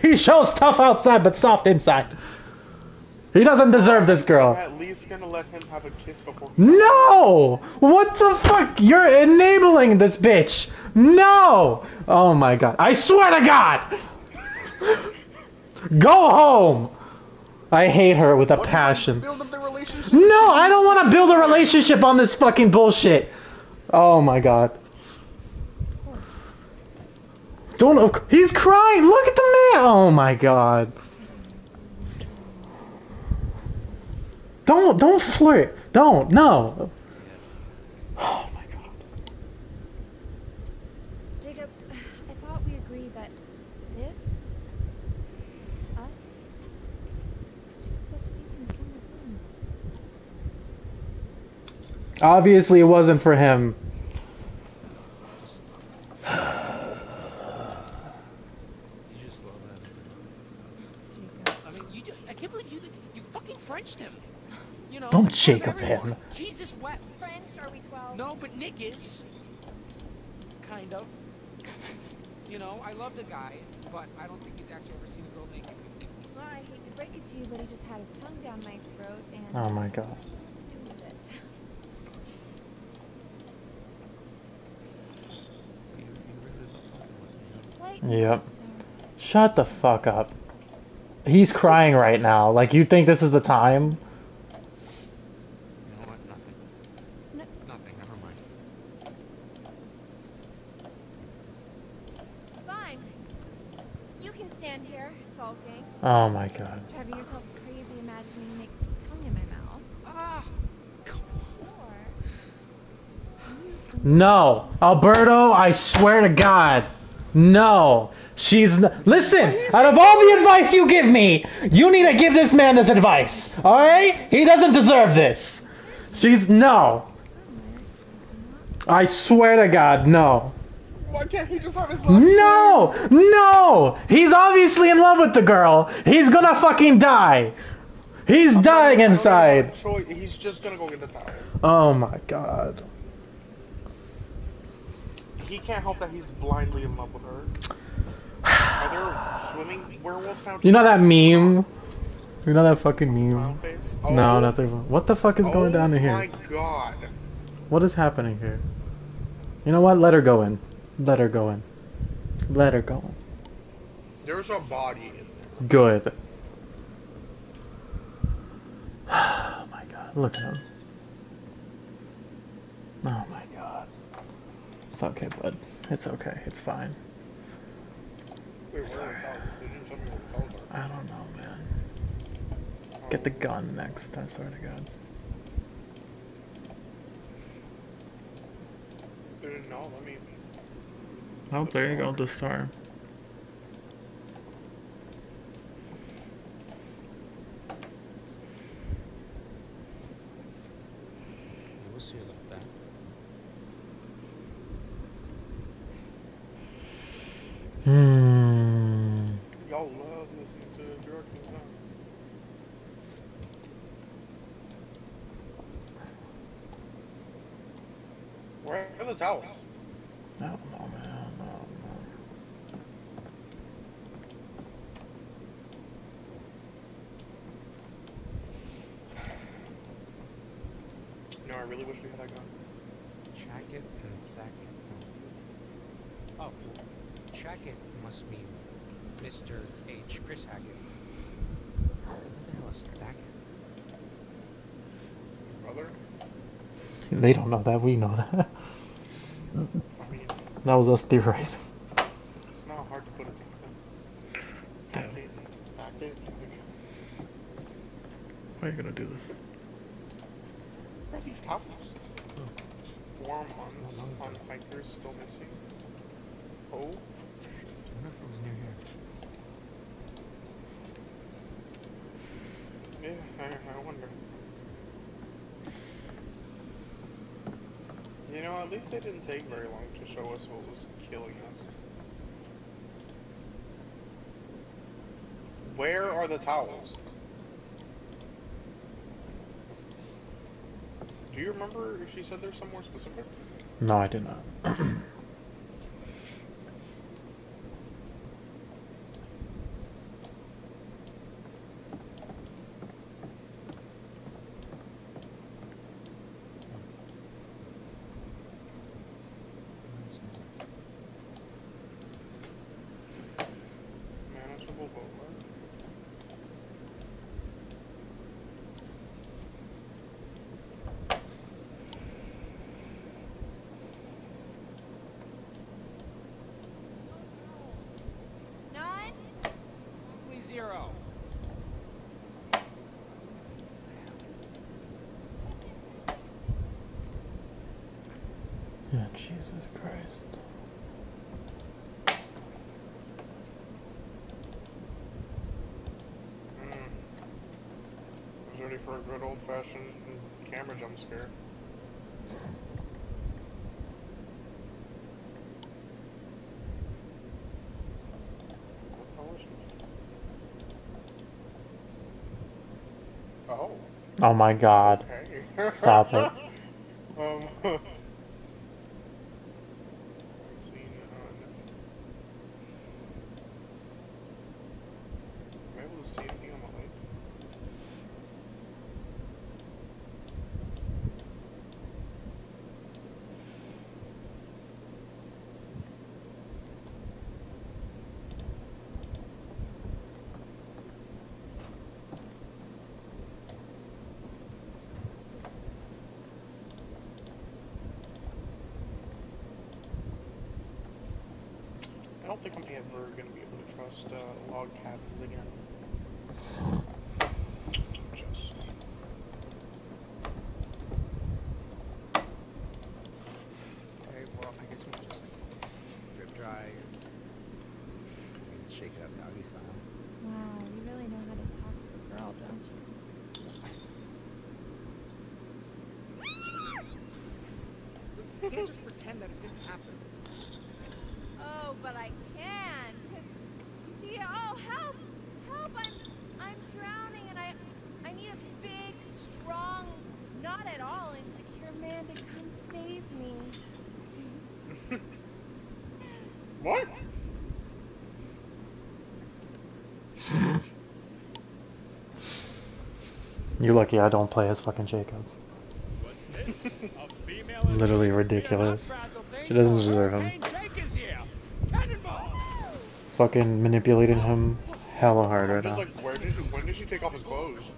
He shows tough outside, but soft inside. He doesn't deserve this girl. I'm at least gonna let him have a kiss before. No! What the fuck? You're enabling this bitch! No! Oh my god. I swear to god! Go home! I hate her with a What passion. Build up the relationship. No, I don't want to build a relationship on this fucking bullshit. Oh my god. Don't. He's crying. Look at the man. Oh my god. Don't don't flirt. Don't. No. Oh my god. Jacob, I thought we agreed that this Obviously, it wasn't for him. You just love that. Jacob. I mean, you. Just, I can't believe you. You fucking Frenched him. Don't shake front of Jacob everyone. him. Jesus wept. French? Are we 12? No, but Nick is. Kind of. You know, I love the guy, but I don't think he's actually ever seen a girl naked before. Well, I hate to break it to you, but he just had his tongue down my throat and. Oh my god. do with it. You, you really love fucking with me. huh? Wait. Yep. Shut the fuck up. He's crying right now. Like, you think this is the time? You know? Nothing. No. Nothing. Never mind. Fine. You can stand here, sulking, Oh my god. driving yourself crazy, imagining Nick's tongue in my mouth. Ah. Or you No! Alberto, I swear to God. No! She's. N- Listen! Out of all the advice you give me, you need to give this man this advice. Alright? He doesn't deserve this. She's. No! somewhere is not I swear to God, no. Why can't he just have his last No! No! He's obviously in love with the girl. He's gonna fucking die. He's dying inside. even have a choice. He's just gonna go get the towels. Oh my god. He can't help that he's blindly in love with her. Are there swimming werewolves now? You know that meme? You know that fucking meme? face? No, Oh, not the. What the fuck is going oh down in oh my here? god. What is happening here? You know what? Let her go in. Let her go in. Let her go in. There's a body in there. Good. Oh my god, look at him. Oh my god. It's okay, bud. It's okay. It's fine. Wait, where are the towels? They didn't tell me where the towels I don't know, man. Get the gun next, I swear to god. They. Let me. Oh, there you go, the star. Yeah, we'll see about that. Hmm. Y'all love listening to directions now. Where are the towels? I don't know, man. I don't know. No, I really wish we had that gun. Chacket and Thacket. No. Oh, Chacket must mean Mr. H. Chris Hackett. What the hell is Thacket? Brother? They don't know that. We know that. I mean, That was us theorizing. it's not hard to put it together. Damn. Fact it, fact it. Like, Why are you gonna do this? where are these towels? Hmm. Four months Oh, no. on hikers still missing. Oh, I wonder if it was near here. yeah, I, I wonder. You know, at least they didn't take very long to show us what was killing us. Where are the towels? Do you remember if she said there's somewhere specific? No, I did not. Manageable boatload. None? Please zero. Yeah, Jesus Christ. Mm. I was ready for a good old fashioned camera jump scare. Oh. My god. Stop it. um. Scene on. Am I able to see anything on the lake? I don't think I'm ever gonna be able to trust uh, log cabins again. Just. Okay, well, I guess we'll just like drip dry. Shake it up doggy style. Wow, you really know how to talk to a girl, don't you? You can't just pretend that it didn't happen. Oh, but I can. 'cause you see, oh help, help! I'm, I'm drowning, and I, I need a big, strong, not at all insecure man to come save me. What? I don't play as fucking Jacob. Literally ridiculous. She doesn't deserve him. Fucking manipulating him hella hard right now. like, where did when did she take off his clothes?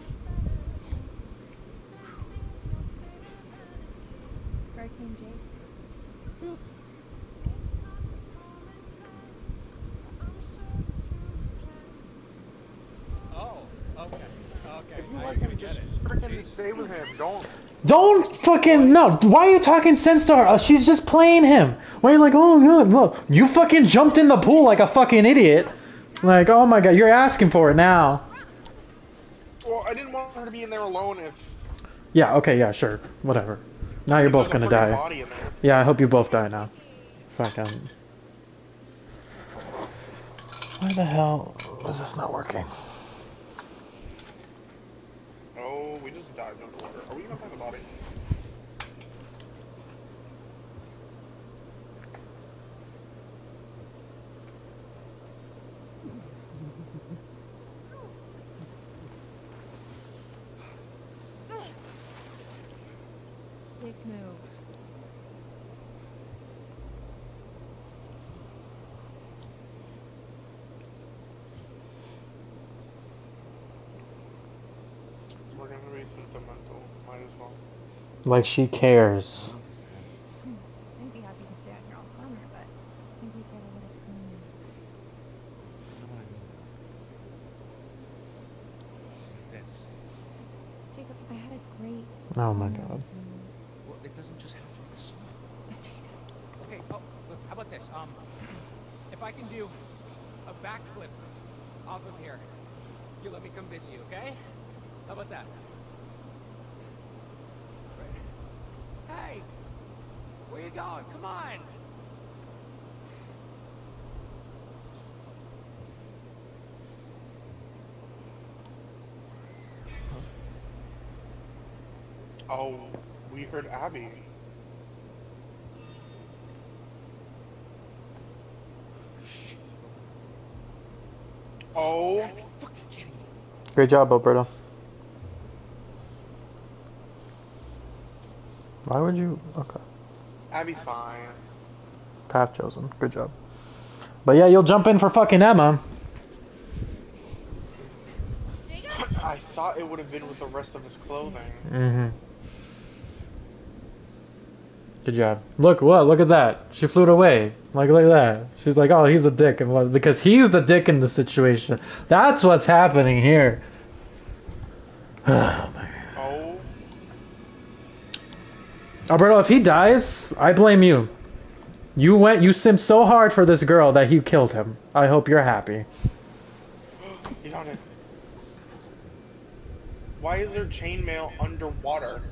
Fucking no. Why are you talking sense to her? Uh, She's just playing him. Why are you like, oh god, look, you fucking jumped in the pool like a fucking idiot. Like, oh my god, you're asking for it now. Well, I didn't want her to be in there alone if. Yeah, okay, yeah, sure, whatever. Now you're both gonna die. Body in there. Yeah, I hope you both die now. Fucking. Why the hell is this not working? Oh, we just dived underwater. Are we gonna find the body? Dick move. We're gonna be sentimental. Might as well. Like she cares. I'd be happy to stay out here all summer, but I think we get a little cleaner. You know what I mean? Like this. Jacob, I had a great Oh my god. Well, it doesn't just have to be the summer. Okay, oh, look, how about this? Um, if I can do a backflip off of here, you let me come visit you, okay? How about that? Right. Hey! Where you going? Come on! Oh, we heard Abby. Oh, Fucking kidding me. Great job, Alberto. Why would you? Okay. Abby's fine. Path chosen. Good job. But yeah, you'll jump in for fucking Emma. I thought it would have been with the rest of his clothing. Mm-hmm. Good job. Look, what? Look at that. She flew away. Like, look at that. She's like, oh, he's a dick, and what? Because he's the dick in the situation. That's what's happening here. Oh. Oh, Alberto, if he dies, I blame you. You went, you simped so hard for this girl that he killed him. I hope you're happy. it. Why is there chainmail underwater?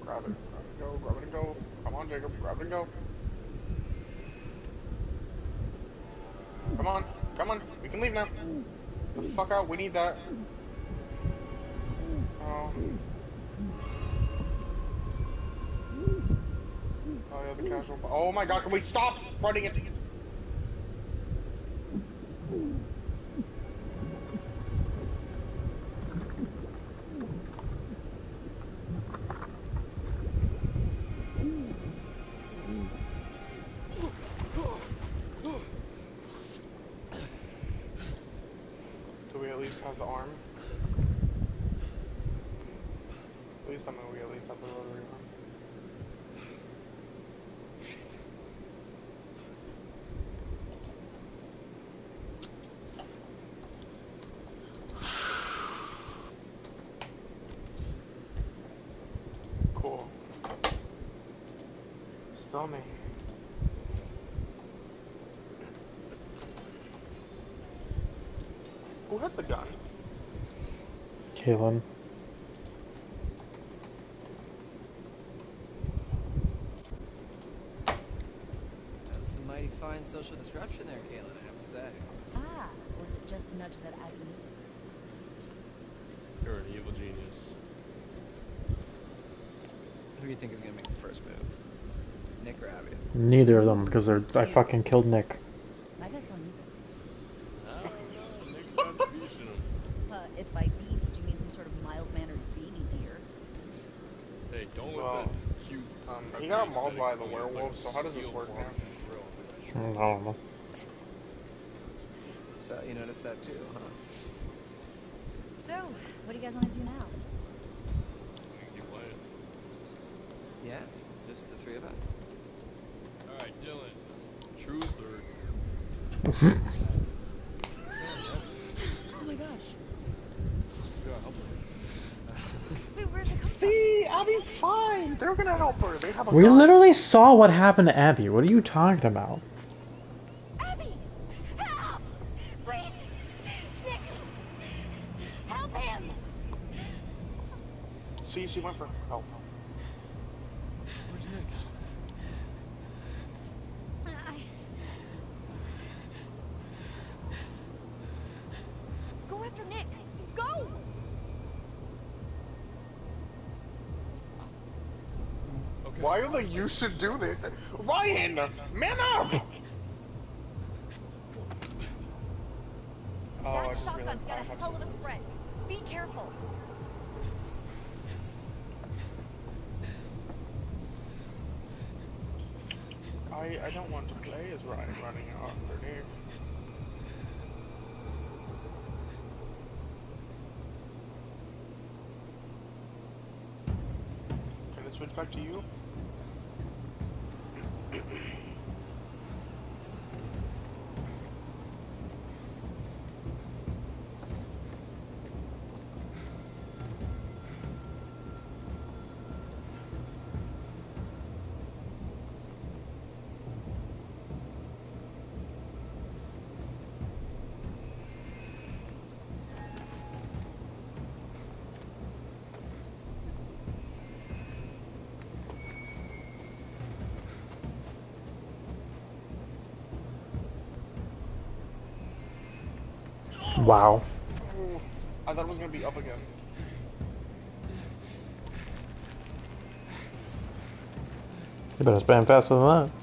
Grab it. Grab it. Go. Grab it and go. Come on, Jacob. Grab it and go. Come on. Come on. We can leave now. The fuck out. We need that. Oh. Oh casual. Oh my god, can we stop running it? Do we at least have the arm? At least I mean we at least have the rotary arm. Cool. Still me. Who has the gun? Kaitlyn. That was some mighty fine social disruption there, Kaitlyn, I have to say. Ah, was it just the nudge that Abby needed? You're an evil genius. Who do you think is gonna make the first move? Nick or Abby? Neither of them, because they're I fucking killed Nick. My bet's on you. I don't know. Nick's not. Uh, if by beast you mean some sort of mild-mannered baby deer. Hey, don't Well, let that cute. Um, he got mauled by the fool like werewolf, so how does this work now? I don't know. So you noticed that too, huh? So, what do you guys want to do now? Yeah, just the three of us. All right, Dylan. Truth or Oh my gosh. yeah, help him. Wait, where'd they come See, Abby's fine. They're gonna help her. They have a We gun. literally saw what happened to Abby. What are you talking about? Abby! Help! Please! Nick! Help him! See, she went for help. Where's Nick? I... Go after Nick! Go! Okay. Why are they? You should do this. Ryan, man up! Oh, I that just shotgun's realized got I a have hell to- of a spread. Be careful. I, I don't want to play as Ryan running underneath. Can it switch back to you? Wow. Ooh, I thought it was gonna be up again. You better spam faster than that.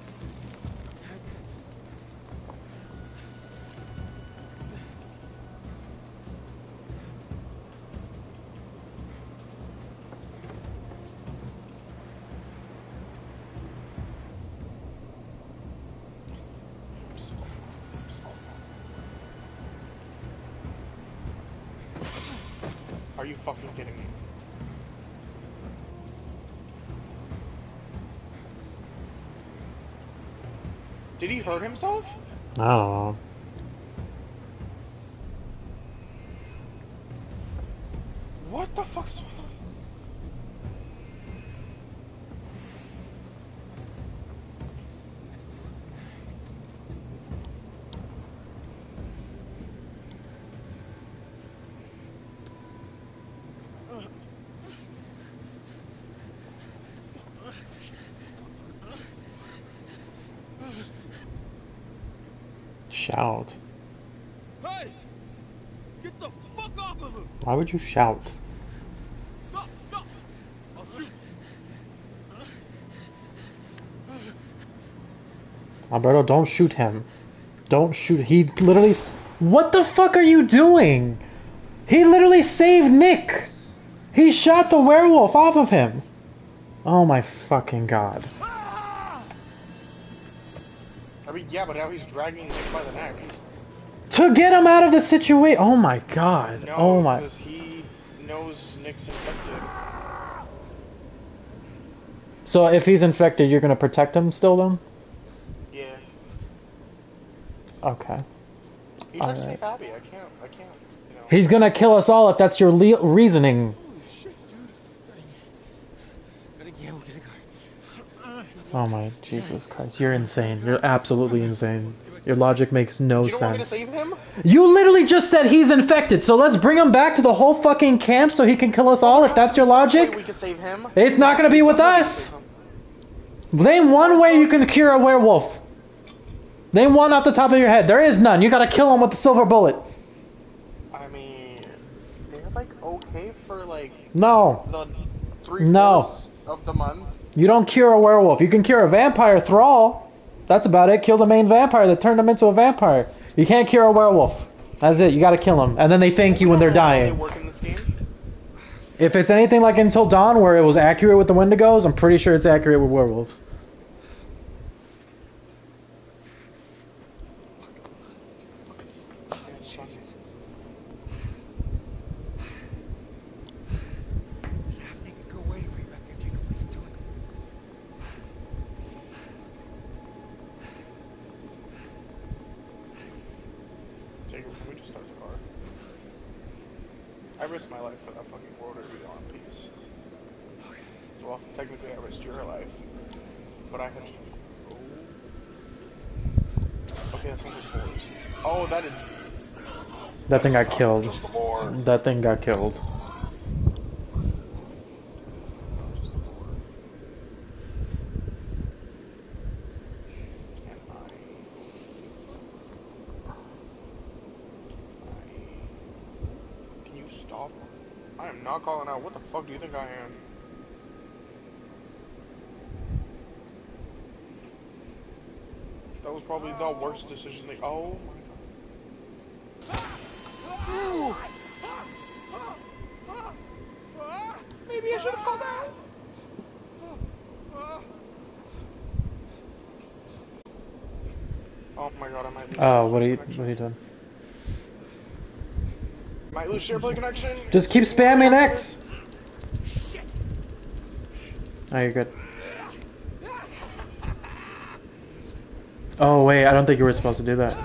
Hurt himself? I don't know. What the fuck's Shout. Hey! Get the fuck off of him! Why would you shout? Stop! Stop! I'll shoot! Alberto, don't shoot him. Don't shoot. He literally. What the fuck are you doing? He literally saved Nick. He shot the werewolf off of him. Oh my fucking god. I mean, yeah, but now he's dragging Nick by the neck. To get him out of the situation. Oh my god. No, oh my. because he knows Nick's infected. So if he's infected, you're gonna protect him still then? Yeah. Okay. He tried to Alright. save Abby. I can't. I can't. You know. He's gonna kill us all if that's your le- reasoning. Gotta go, gotta go. Oh my Jesus Christ. You're insane. You're absolutely insane. Your logic makes no you don't want me to sense. save him? You literally just said he's infected, so let's bring him back to the whole fucking camp so he can kill us all if that's your logic? We can save him. It's not gonna be with Some way we can us. Name one way you can cure a werewolf. Name one off the top of your head. There is none. You gotta kill him with the silver bullet. I mean, they're like okay for like No. the three No. of the month. You don't cure a werewolf. You can cure a vampire thrall. That's about it. Kill the main vampire that turned him into a vampire. You can't cure a werewolf. That's it. You gotta kill him. And then they thank you when they're How They dying. work in this game. If it's anything like Until Dawn where it was accurate with the Wendigos, I'm pretty sure it's accurate with werewolves. Just have Nick go away for you back there, Jacob. What are you doing? Jacob, can we just start the car? I risked my life for that fucking world to be on peace. Well, technically I risked your life, but I had to. Okay, that sounds like boars. Oh, that is. That thing got killed. Just the boar. That thing got killed. Just the boar. Can Can you stop? I am not calling out. What the fuck do you think I am? That was probably the worst decision they. Oh my god. Ew. Maybe I should have called out. Oh my god, I might lose. Oh, what are you connection. what are you doing? Might lose SharePlay connection. Just keep spamming X. Oh, you're good. Oh wait, I don't think you were supposed to do that.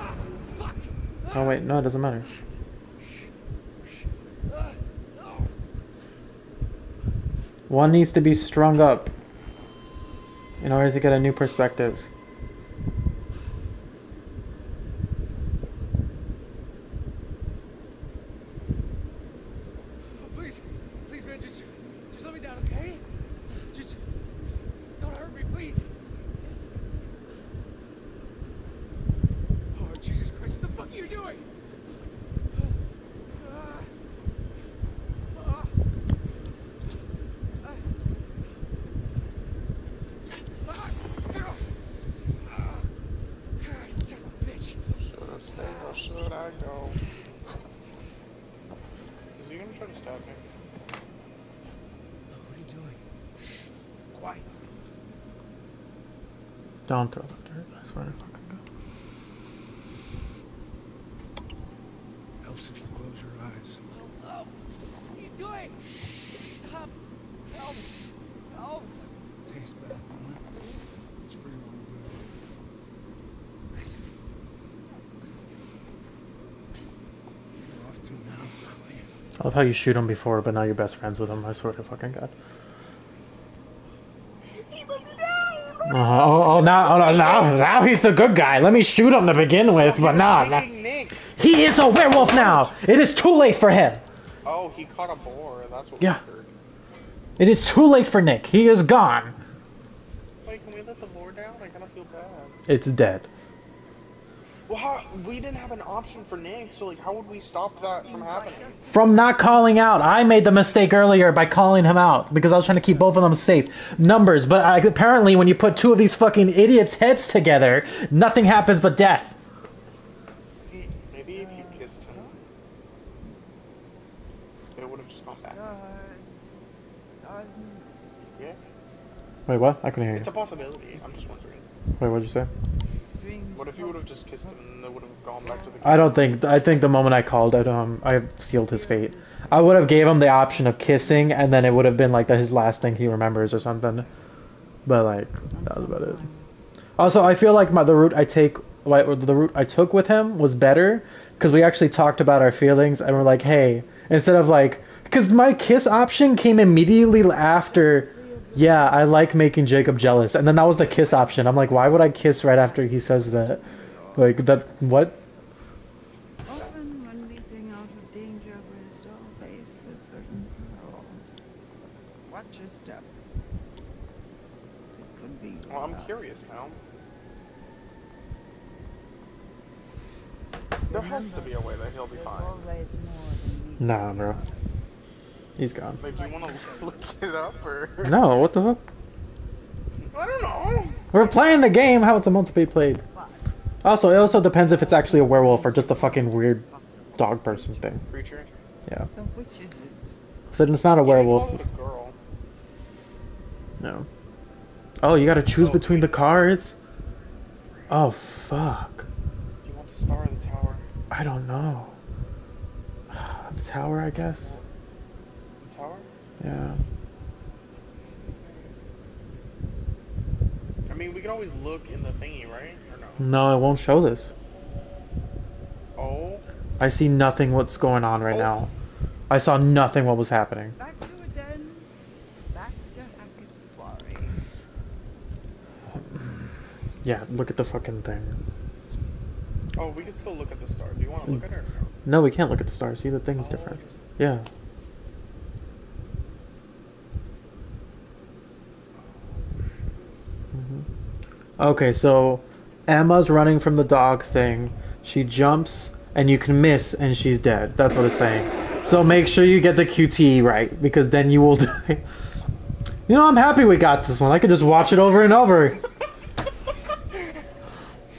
Oh wait, no, it doesn't matter. One needs to be strung up in order to get a new perspective. Please, please, man, just, just let me down, okay? Just, don't hurt me, please. Oh, Jesus Christ, what the fuck are you doing? Ah. Ah. Ah. Ah. Ah. God, son of a bitch. Should I stay or should I go? Is he gonna try to stab me? What are you doing? Quiet. Don't throw the dirt. I swear to fucking God. Helps if you close your eyes. Oh, what are you doing? Stop. Help. Help. Tastes bad, don't it? It's for your own good. You're off to now, Ellie. I love how you shoot him before, but now you're best friends with him. I swear to fucking God. Uh, oh, oh, now, oh, now, now he's the good guy. Let me shoot him to begin with, but nah, nah. He is a werewolf now. It is too late for him. Oh, he caught a boar. That's what Yeah. we heard. It is too late for Nick. He is gone. Wait, can we let the boar down? I kind of feel bad. It's dead. Well, how we didn't have an option for Nick, so like, how would we stop that from happening? From not calling out. I made the mistake earlier by calling him out because I was trying to keep both of them safe. Numbers, but I, apparently when you put two of these fucking idiots' heads together, nothing happens but death. Maybe if you kissed him, it would have just gone back. Stars, stars in the night. Yeah, Wait, what? I couldn't hear it's a possibility. I'm just wondering. Wait, what'd you say? Dreams What if you would have just kissed him and it would have gone back to the? I don't think. I think the moment I called it, um, I sealed his fate. I would have gave him the option of kissing, and then it would have been like the, his last thing he remembers or something. But like, that was about it. Also, I feel like my the route I take, like, the route I took with him was better because we actually talked about our feelings and we're like, hey, instead of like, because my kiss option came immediately after. Yeah, I like making Jacob jealous, and then that was the kiss option. I'm like, why would I kiss right after he says that? Like that? What? Often, when leaping out of danger, we're still faced with certain peril. Watch your step. It could be. Well, I'm last. curious now. There has to be a way that he'll be fine. always more than meets Nah, bro. Eye. He's gone. Like, do you want to look it up or? No, what the fuck? I don't know. We're playing the game. How it's supposed to be played? Also, it also depends if it's actually a werewolf or just a fucking weird dog person thing. Creature. Yeah. So which is it? If it's not a She werewolf, a girl. no. Oh, you gotta choose Oh, between the cards. Oh fuck. Do you want the star or the tower? I don't know. The tower, I guess. The tower? Yeah. I mean, we can always look in the thingy, right? Or no? No, it won't show this. Oh. I see nothing. What's going on right Oh. now? I saw nothing. What was happening? Back to it then. Back to Hackett's Quarry. Yeah, look at the fucking thing. Oh, we can still look at the star. Do you want to look at it or no? No, we can't look at the stars. See, the thing's Oh, different. Yeah. Okay, so Emma's running from the dog thing. She jumps and you can miss and she's dead. That's what it's saying. So make sure you get the QTE right because then you will die. You know, I'm happy we got this one. I could just watch it over and over.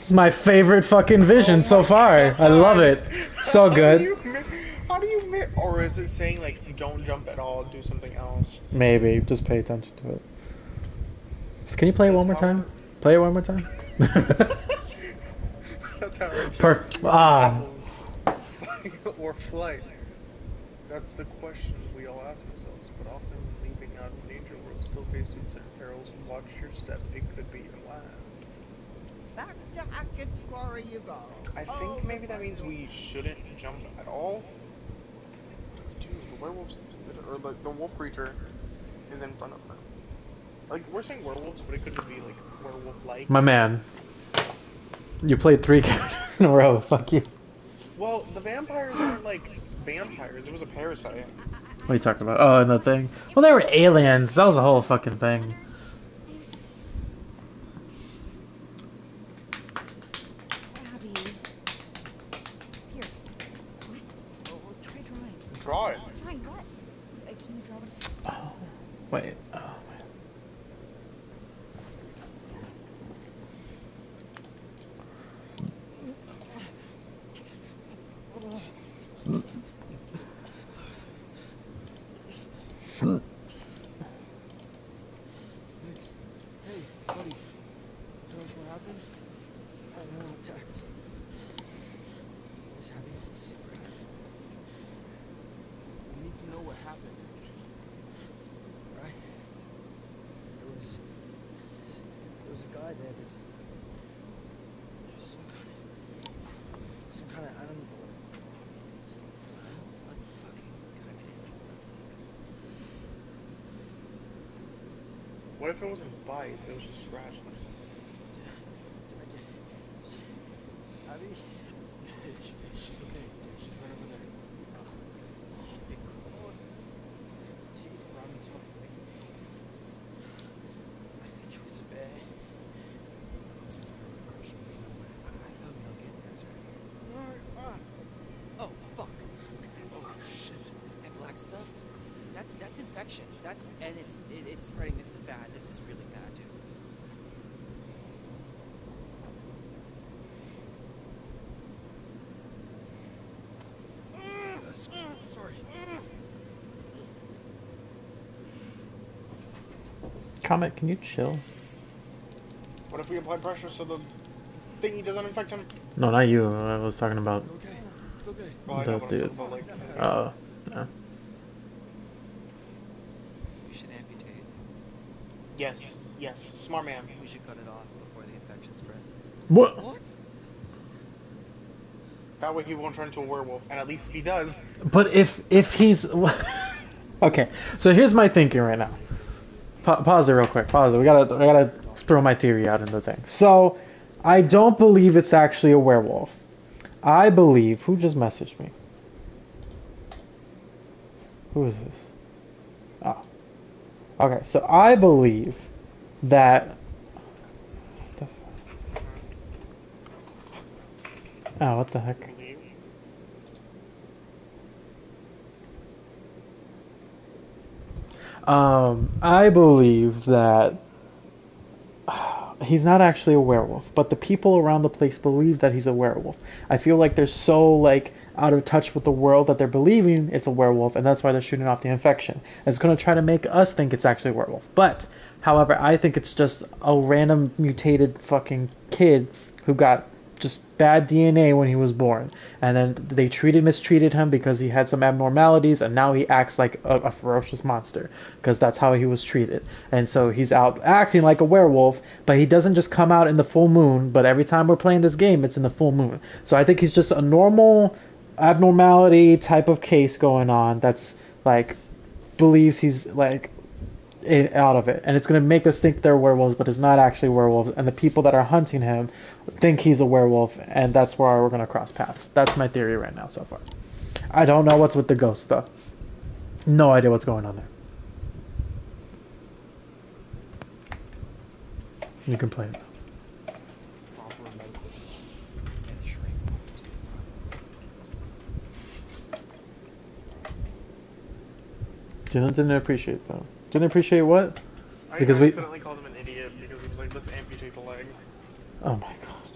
It's my favorite fucking vision so oh far. I love it. So How do good. you How do you mi- Or is it saying like don't jump at all, do something else? Maybe. Just pay attention to it. Can you play it one more That's how- time? Play it one more time? That's Per- ah. or flight. That's the question we all ask ourselves. But often, leaping out of danger, we're still faced with certain perils. Watch your step; it could be your last. Back to Hackett's Quarry you go. I think Oh, maybe that means we shouldn't jump at all. Dude, the werewolves, or the, the wolf creature, is in front of them. Like we're saying werewolves, but it could be like werewolf-like. My man. You played three characters in a row. Fuck you. Well, the vampires aren't like vampires. It was a parasite. What are you talking about? Oh, and the thing. Well, they were aliens. That was a whole fucking thing. Abby. Here. Oh, try drawing. Draw it. Trying what? Uh, Can you draw what it's Oh, wait. Oh, man. Nick, hey, buddy. Tell us what happened? Animal attack. Was having a secret. We need to know what happened. Right? There was. There was a guy there that. There's some kind of. Some kind of animal. What fucking kind of animal does this? What if it wasn't bites? It was just scratching or something. Abby? She- She's okay. dude, She's right over there. Big claws. Teeth round and tough. I think it was a bear. Close enough to crush me. I thought we don't get there. infection. That's and it's it, it's spreading. This is bad. This is really bad, dude. Yes. Sorry. Comet, can you chill? What if we apply pressure so the thingy doesn't infect him? No, not you. I was talking about Okay. It's okay. Well, the know, dude. about, like, Uh, yeah. We should amputate. yes, yes, smart man. We should cut it off before the infection spreads. What? What? That way he won't turn into a werewolf, and at least if he does, But if if he's okay, so here's my thinking right now. Pa- pause it real quick. Pause it. We gotta I gotta throw my theory out in the thing. So I don't believe it's actually a werewolf. I believe who just messaged me. Who is this? Oh. Okay, so I believe that. Oh, what the heck? Um, I believe that he's not actually a werewolf, but the people around the place believe that he's a werewolf. I feel like they're so like out of touch with the world that they're believing it's a werewolf, and that's why they're shooting off the infection. It's to try to make us think it's actually a werewolf. But, however, I think it's just a random mutated fucking kid who got just bad DNA when he was born, and then they treated mistreated him because he had some abnormalities, and now he acts like a, a ferocious monster because that's how he was treated. And so he's out acting like a werewolf, but he doesn't just come out in the full moon. But every time we're playing this game, it's in the full moon. So I think he's just a normal abnormality type of case going on that's like believes he's like out of it, and it's gonna make us think they're werewolves, but it's not actually werewolves. And the people that are hunting him think he's a werewolf, and that's where we're gonna cross paths. That's my theory right now so far. I don't know what's with the ghost though. No idea what's going on there. You can play it. Too. Didn't appreciate though. Didn't appreciate what? I Because we- accidentally called him an idiot because he was like, let's amputate the leg. Oh my god.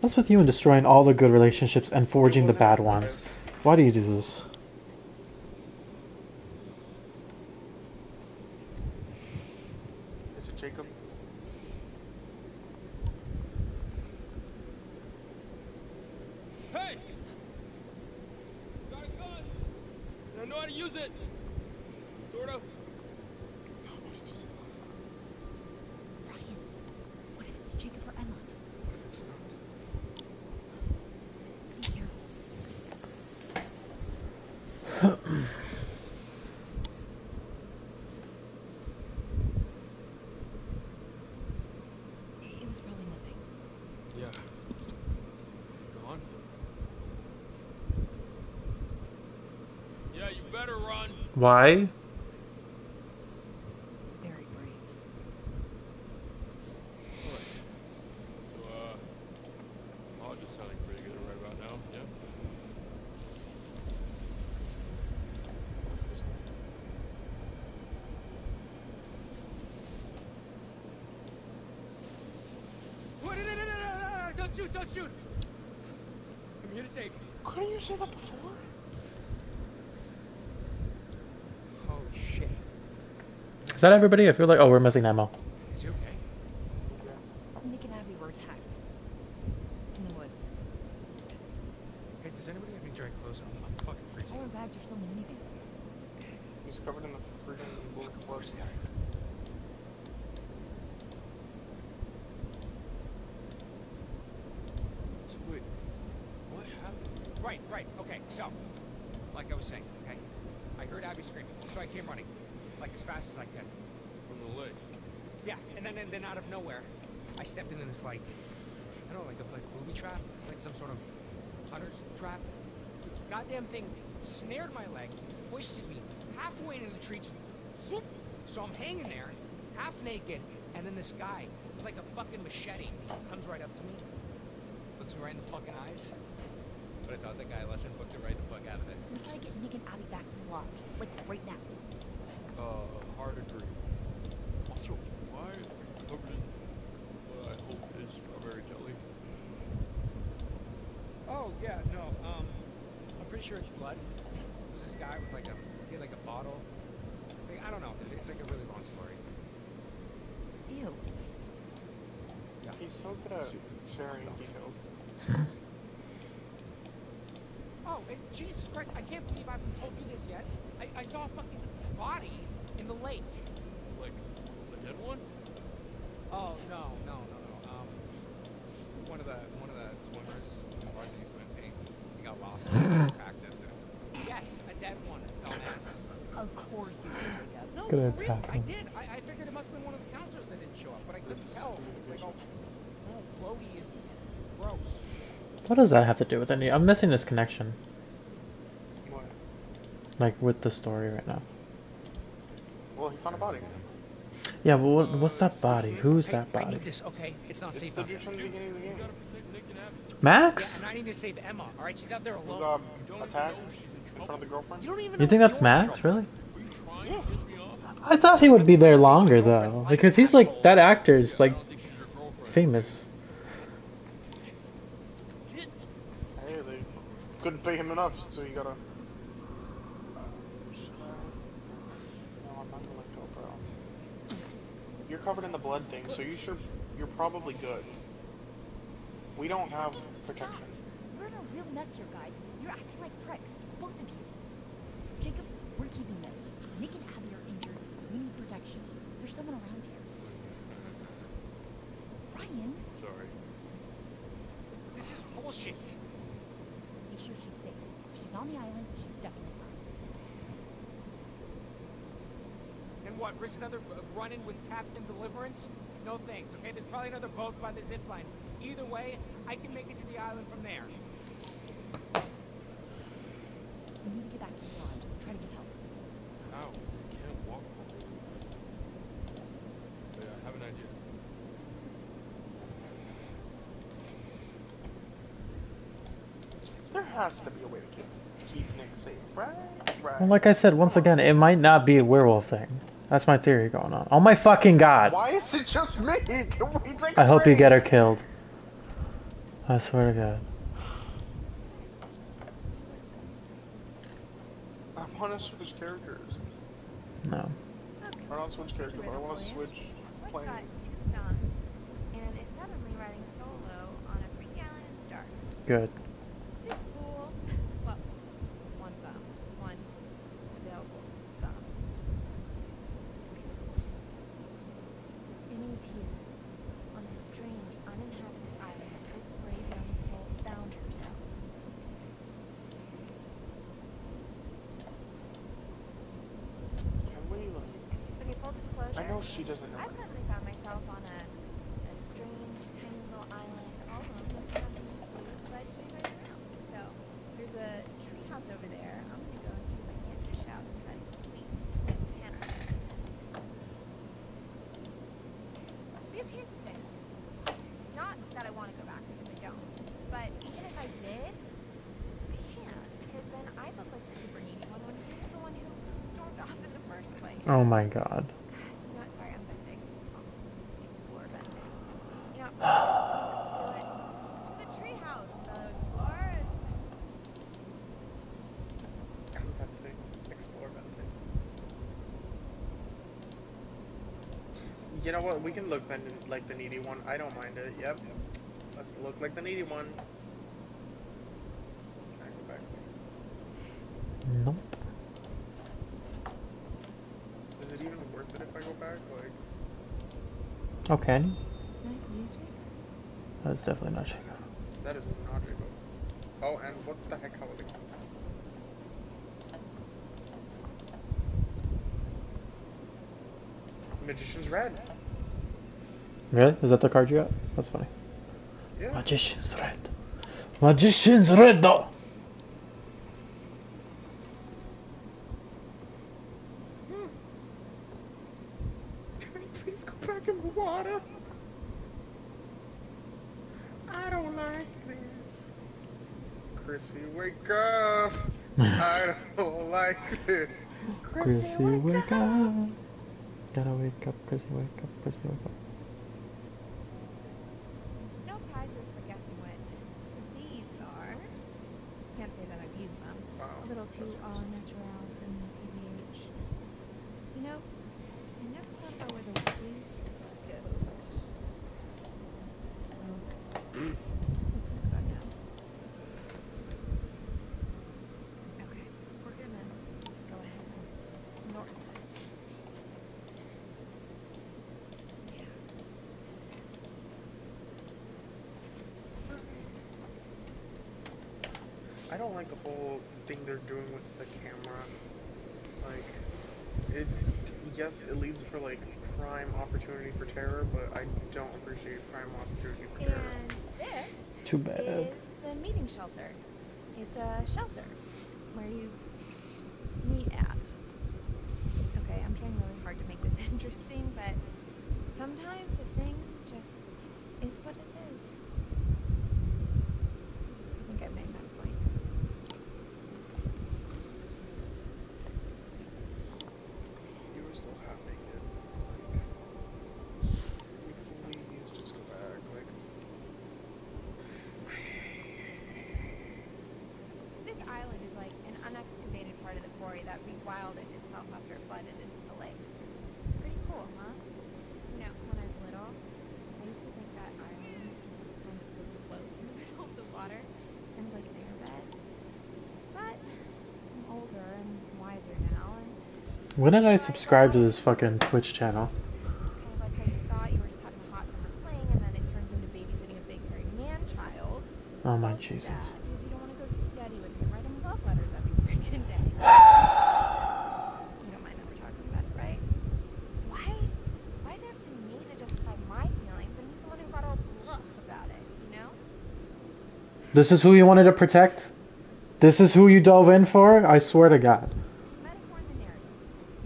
What's with you and destroying all the good relationships and forging the bad ones? Why do you do this? Is it Jacob? Hey! Got a gun! And I know how to use it! Sort of. Ryan, what if it's Jacob or Emma? What if it's not? Be careful. It was probably nothing. Yeah. Go on. Yeah, you better run. Why? Very brave. So, uh, all just sounding pretty good right about now, yeah? Wait, no, no, no, no, no, no, no, don't shoot, don't shoot! I'm here to save you. Couldn't you say that before? Holy shit. Is that everybody? I feel like oh we're missing ammo. Is he okay? Nick and Abby were attacked. In the woods. Hey, does anybody have any dry clothes on? I'm fucking freezing. All our bags are still in the minivan. He's covered in the freaking blue Of blood. course they are. So, wait. What happened? Right, right, okay, so, like I was saying, okay? I heard Abby screaming, so I came running, like as fast as I could. From the lake. Yeah, and then and then out of nowhere, I stepped into this like, I don't know, like a like booby trap, like some sort of hunter's trap. The goddamn thing snared my leg, hoisted me halfway into the trees. Zoop! So I'm hanging there, half naked, and then this guy, with like a fucking machete, comes right up to me, looks me right in the fucking eyes. But I thought the guy lesson booked it right the fuck out of it. We gotta get Nick and Abby back to the lodge. Like, right now. Uh, hard agree. Also, why are you covered in what I hope is strawberry jelly? Oh yeah, no. Um, I'm pretty sure it's blood. There's this guy with like a he had like a bottle. Like, I don't know. It's like a really long story. Ew. He's so good at sharing details. Oh, and Jesus Christ! I can't believe I haven't told you this yet. I, I saw a fucking body in the lake. Like, a dead one? Oh no, no, no, no. Um, one of the one of the swimmers, in varsity swim team, he got lost in practice. And yes, a dead one, dumbass. Of course you did, Jacob. No, Gonna for real, I did. I, I figured it must have been one of the counselors that didn't show up, but I couldn't This tell. It was like all, all bloaty and gross. What does that have to do with any? I'm missing this connection, What? like with the story right now. Well, he found a body. Yeah, but what, what's that body? Who's Hey, that I body? need this, okay? It's not It's safe the out dude there. from the beginning of the game. gotta protect Nick and Abby. Yeah, Max? and I need to save Emma. All right, she's out there alone. got um, You don't even attacked know she's in in front of the girlfriend? You don't even You think that's Max? trouble. Really? Were you trying to piss me off? I thought he would be there longer though, because he's like that actor's like I don't think she's your girlfriend. famous. Hey, they couldn't pay him enough, so you gotta. Uh, should I? No, I'm not gonna let go, bro. You're covered in the blood thing, so you sure you're probably good. We don't have protection. Stop. We're in a real mess here, guys. You're acting like pricks, both of you. Jacob, we're keeping this. Nick and Abby are injured. We need protection. There's someone around here. Ryan, Sorry. This is bullshit. make sure she's safe. If she's on the island, she's definitely fine. And what, risk another uh, run-in with Captain Deliverance? No thanks, okay? There's probably another boat by the zip line. Either way, I can make it to the island from there. We need to get back to the lodge. Try to get help. How? You can't walk. But yeah, I have an idea. There has to be a way to keep keep Nick safe, right? Right. Well, like I said, once again, it might not be a werewolf thing. That's my theory going on. Oh my fucking god! Why is it just me? Can we take? I a hope you get her killed. I swear to God. I want to switch characters. No. I Or not switch characters, but I want to switch I've plane. got two thumbs, and is suddenly riding solo on a freaky island in the dark. Good. This fool. Well, one thumb. One available thumb. And it was here, on a strange, uninhabited island, that this brave young soul found herself. Can we like? Okay, full disclosure. I know she doesn't know. I suddenly found myself on a, a strange, tiny little island, all alone with nothing to do but show you guys around. So, there's a tree house over there. I'm gonna go and see if I can't fish out some of that sweet, sweet Hannah. Because here's the thing. Not that I want to go back because I don't, but even if I did, I can't because then I look like the super needy one when he was the one who stormed off in the first place. Oh my god. You know what? Sorry, I'm bending. I'll explore bending. You know, let's do it. To the treehouse, fellow explorers. That thing. Explore that thing. You know what? We can look like the needy one. I don't mind it. Yep. Let's look like the needy one. Can I go back? Nope. Is it even worth it if I go back? Like, Okay. Not you, Jacob. That's definitely not Jacob. that is not Jacob. Oh, and what the heck? How was it? Magician's Red. Really? Is that the card you got? That's funny. Yeah. Magician's Red. Magician's Red though! Can we please go back in the water? I don't like this. Chrissy, wake up! I don't like this. Chrissy, wake up. Gotta wake up, Chrissy, wake up, Chrissy, wake up. No prizes for guessing what these are. Can't say that I've used them. Wow. A little too all natural for me, TBH. You know, I never thought about where the waste goes. Oh. Oops, it's gone now. Okay, we're gonna just go ahead and ignore. Yeah. I don't like the whole thing they're doing with the camera. Like, it. Yes, it leads for like prime opportunity for terror, but I don't appreciate prime opportunity for terror. And this Too bad. is the meeting shelter. It's a shelter where you meet at. Okay, I'm trying really hard to make this interesting, but sometimes a thing just is what it is. I think I made my point. You were still half naked. Like, please just go back. Like, So this island is like an unexcavated part of the quarry that rewilded itself after it flooded into the lake. Pretty cool, huh? You know, when I was little, I used to think that islands just kind of would float in the middle of the water, kind of like an airbed. But I'm older and wiser now, and When did I subscribe to this fucking Twitch channel? kind of like how you thought you were just having a hot summer fling, and then it turns into babysitting a big hairy man child. Oh my So Jesus. sad, because you don't want to go steady with him, write him love letters every freaking day. you don't mind that we're talking about it, right? Why? Why is it up to me to justify my feelings when did I subscribe to this fucking Twitch channel? it? You know? This is who you wanted to protect? This is who you dove in for? I swear to God. Metaphor in the narrative.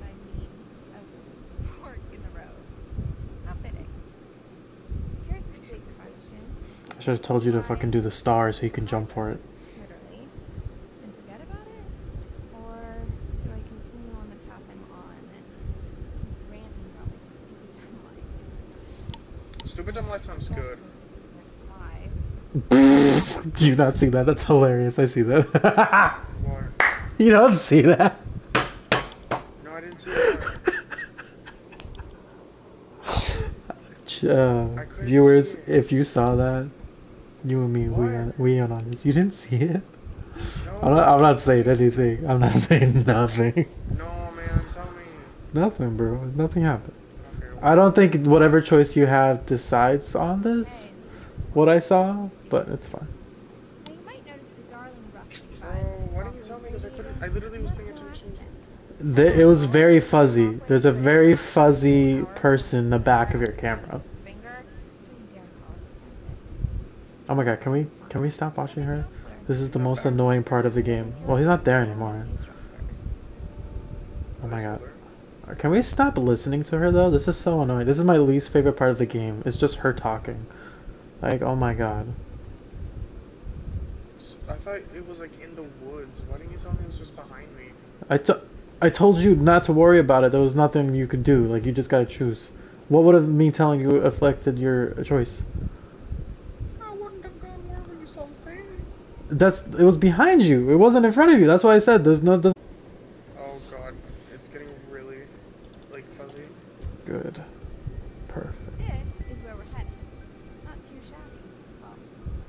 I mean, a fork in the road. How fitting. Here's the big question. I should have told you to fucking do the star so you can jump for it. literally, and forget about it? Or do I continue on the path I'm on and keep ranting about my stupid dumb life? Stupid Dumb Life sounds good. since it's season five, Do you not see that? That's hilarious. I see that. What? you don't see that. No, I didn't see that. Uh, viewers, if you saw that, you and me, we What? on, we on this. You didn't see it? No. I'm not, I'm not saying anything. I'm not saying nothing. No, man, tell me. Nothing, bro. Nothing happened. Okay, I don't think whatever choice you have decides on this, what I saw, but it's fine. now might notice the darling rustling Oh, why didn't you tell me? Because I couldn't. I literally was That's paying no attention. accident. The, it was very fuzzy. There's a very fuzzy person in the back of your camera. His finger, don't you dare call it authentic. Oh my god, can we can we stop watching her? This is the most annoying part of the game. Well, he's not there anymore. Oh my god. Can we stop listening to her though? This is so annoying. This is my least favorite part of the game. It's just her talking. Like, oh my god. I thought it was like in the woods. Why didn't you tell me it was just behind me? I told you not to worry about it. There was nothing you could do. Like, you just gotta choose. What would have me telling you affected your choice? I wouldn't have gone more when you saw the thing. That's it was behind you. It wasn't in front of you. That's why I said there's no. There's... Oh god, it's getting really like fuzzy. Good. Perfect. This is where we're headed. Not too shabby. Well,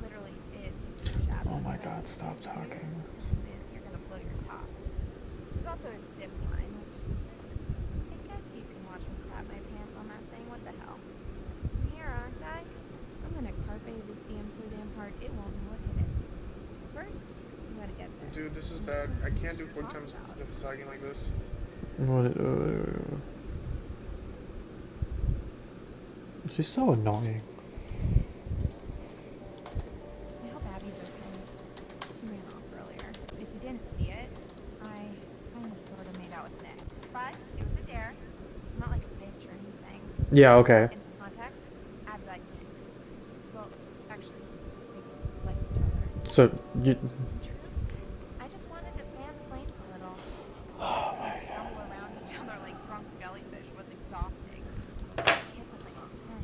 literally is too shabby. Oh my but god, stop it's talking. yours, and then You're gonna blow your tops. There's also a zip line, which I guess you can watch me crap my pants on that thing. What the hell? I'm here, aren't I? I'm gonna carpe this damn so damn hard it won't know what hit it. First, you gotta get there. Dude, this is bad. I can't do some quick shit times to talk sagging like this. What? Uh, she's so annoying. I hope Abby's okay. She ran off earlier. If you didn't see it, I kind of sort of made out with Nick. But it was a dare. Not like a bitch or anything. Yeah. Okay. In some context, Abby likes Nick. Well, actually, they like each other. So you. I just wanted to fan the flames a little. Oh my god. Stumble around each other like drunk jellyfish was exhausting. The kid was like ten.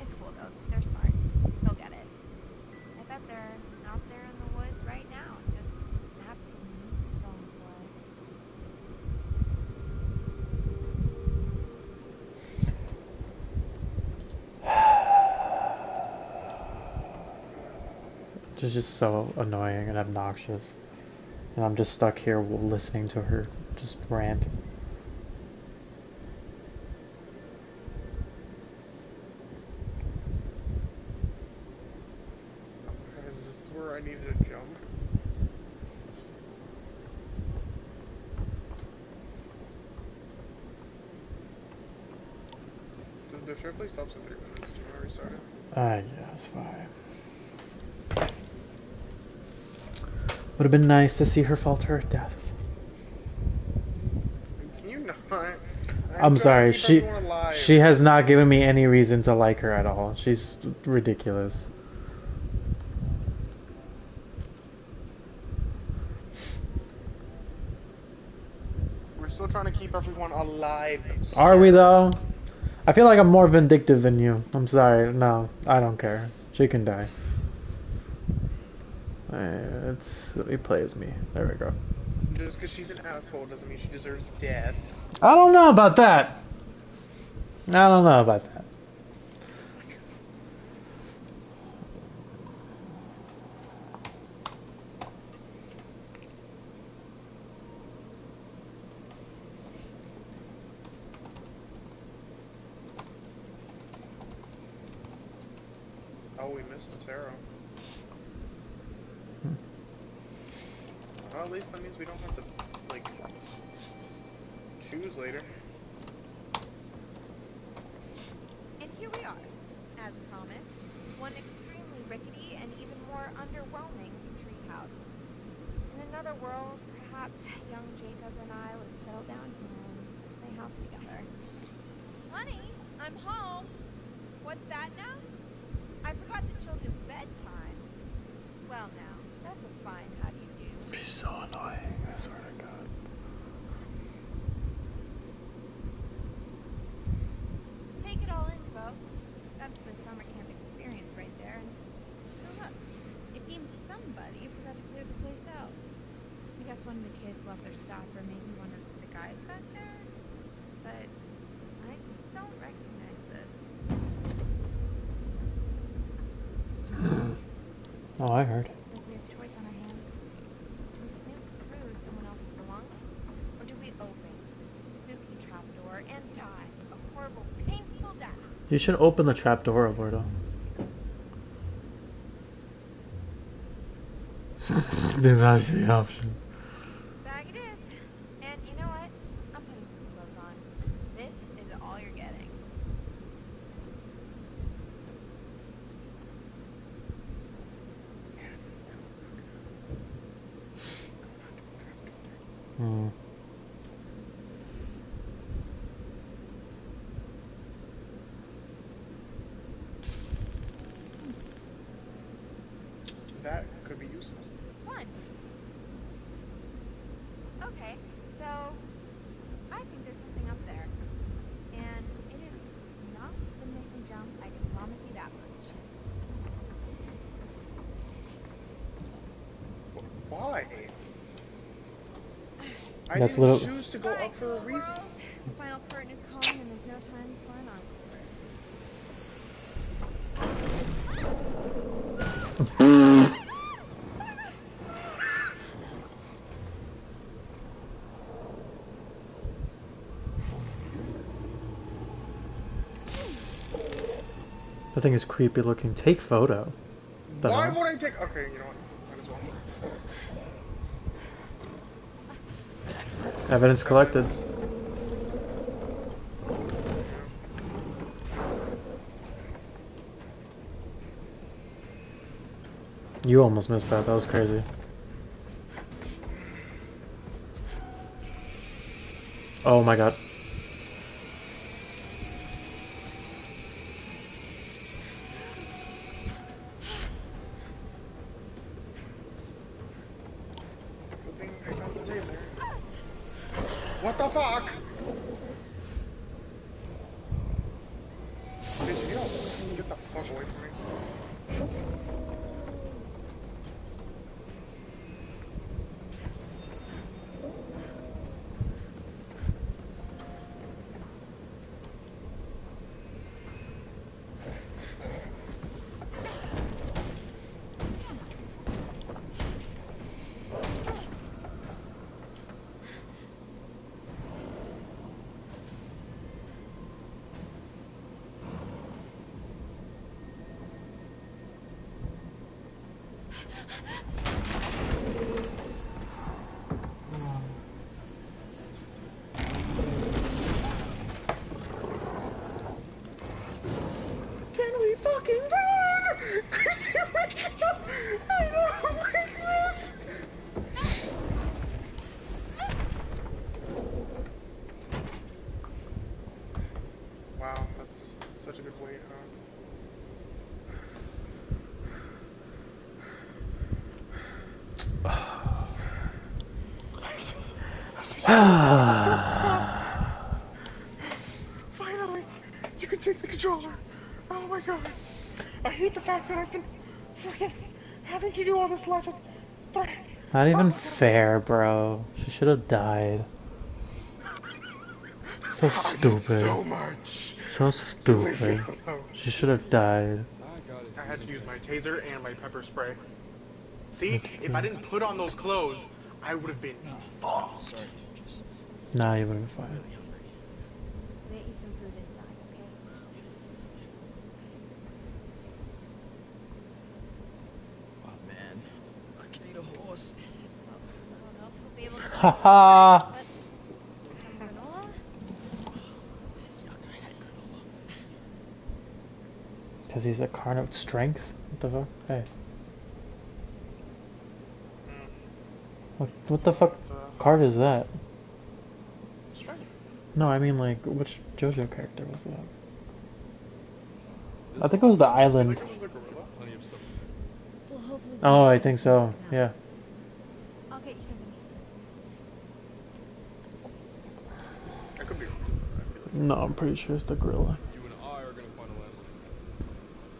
It's cool though. They're smart. They'll get it. I bet they're out there in the woods right now, just absolutely going for it. She's just so annoying and obnoxious. And I'm just stuck here listening to her just rant. Is this where I needed to jump? The, the show play stops in three minutes. Do you want to restart it? Ah, yes, fine. Would have been nice to see her fall to her death. Can you not? I'm, I'm sorry, she she has not given me any reason to like her at all. She's ridiculous. We're still trying to keep everyone alive. Are we though? I feel like I'm more vindictive than you. I'm sorry. No, I don't care. She can die. Uh, It's it plays me. There we go. Just because she's an asshole doesn't mean she deserves death. I don't know about that. I don't know about that. Oh, we missed the tarot. Well, at least that means we don't have to, like, choose later. And here we are, as promised, one extremely rickety and even more underwhelming treehouse. In another world, perhaps young Jacob and I would settle down here and play house together. Honey, I'm home. What's that now? I forgot the children's bedtime. Well now, that's a fine how do you do. She's so annoying. I swear to God. Take it all in, folks. That's the summer camp experience right there. And look, it seems somebody forgot to clear the place out. I guess one of the kids left their stuff or maybe one of the guys back there. But I don't recognize this. Oh, I heard. Looks like we have a choice on our hands. Do we snoop through someone else's belongings? Or do we open the spooky trapdoor and die a horrible, painful death? You should open the trap door, Alberto. There's actually the option. Bag it is. And you know what? I'm putting some clothes on. This is all you're getting. Hmm. That could be useful. Fun. Okay, so I think there's something up there. And it is not gonna make me jump, I can promise you that much. Why? I That's didn't little- choose to go up for a reason. The final curtain is calling and there's no time for an encore. That thing is creepy looking. Take photo. The Why hell? would I take? Okay, you know what? Might as well. Evidence collected. You almost missed that. That was crazy. Oh my god. あっ! Finally, you can take the controller. Oh my god. I hate the fact that I've been fucking having to do all this life and. Not even oh fair, bro. She should have died. So stupid. so much. So stupid. She should have died. I had to use my taser and my pepper spray. See, if I didn't put on those clothes, I would have been fucked. Nah, you would have been fine. We'll get you some food inside, okay? Oh man, I can eat a horse. I don't know if we'll be able to. Haha. but some granola? Because he's a carnivore strength? What the fuck? Hey. What, what the fuck card is that? Strength. No, I mean like, which JoJo character was that? I think it was the island. Plenty of stuff. We'll hopefully be Oh, I think so. now. Yeah. I'll get you something. I could be wrong. No, I'm pretty sure it's the gorilla. You and I are gonna find a landlord.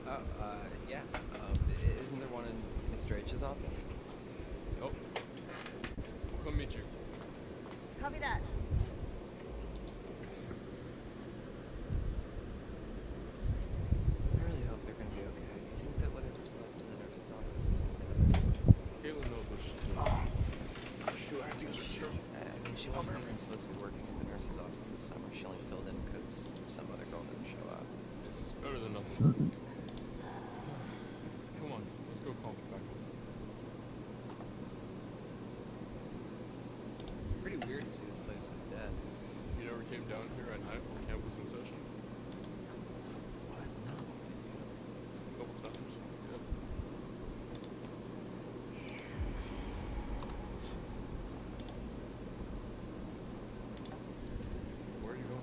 Oh, uh, yeah. Um, i- isn't there one in Mr. H's office? Nope. We'll come meet you. Copy that. I really hope they're gonna be okay. Do you think that whatever's left in the nurse's office is gonna cut it? Kaitlyn knows what she's doing. Oh, shoot, I have to use the restroom. I I mean, she wasn't even supposed to be working at the nurse's office this summer. She only filled in because some other girl didn't show up. It's better than nothing. Come on, let's go coffee back. It's pretty weird to see this place so dead. You never came down here at night when camp was in session? What? No. A couple times. Yeah. Where are you going?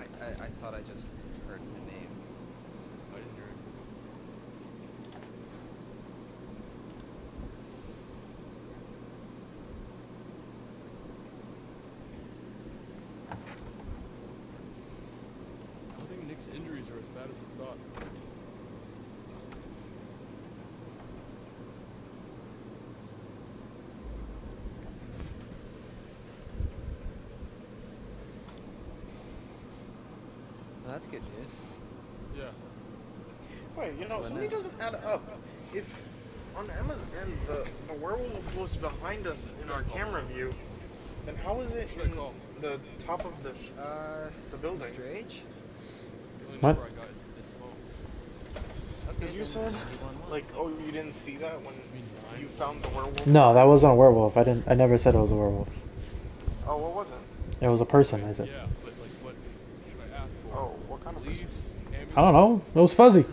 I, I, I thought I just heard my name. I didn't hear it. I think Nick's injuries are as bad as he thought. That's good news. Yeah. Wait, you know, So something doesn't add up. If on Emma's end the, the werewolf was behind us in our camera view, then how is it in the top of the sh- Uh, the building? Mr. H? What? number I got is his phone. Okay, Because you said like, oh, you didn't see that when you found the werewolf. No, that wasn't a werewolf. I didn't. I never said it was a werewolf. Oh, what was it? It was a person. I said. Yeah, but like, what should I ask for? Oh, what kind of person? Police, ambulance? I don't know. It was fuzzy.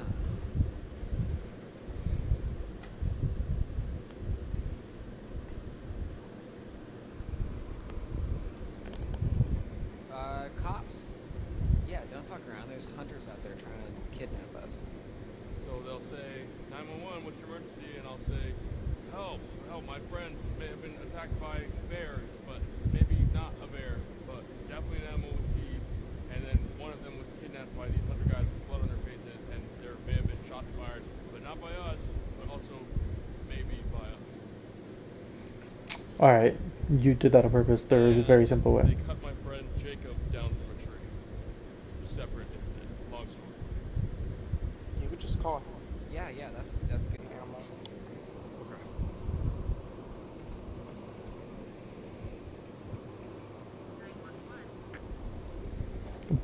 Uh, cops? Yeah, don't fuck around. There's hunters out there trying to kidnap us. So they'll say 911, what's your emergency? And I'll say, hell, hell, my friends may have been attacked by bears, but maybe not a bear, but definitely an animal with teeth. And then one of them was kidnapped by these hundred guys with blood on their faces, and there may have been shots fired, but not by us, but also maybe by us. All right, you did that on purpose. There is a very simple way. They cut my friend Jacob down from a tree. Separate incident. Long story. You could just call it Yeah, yeah, that's that's good. animal.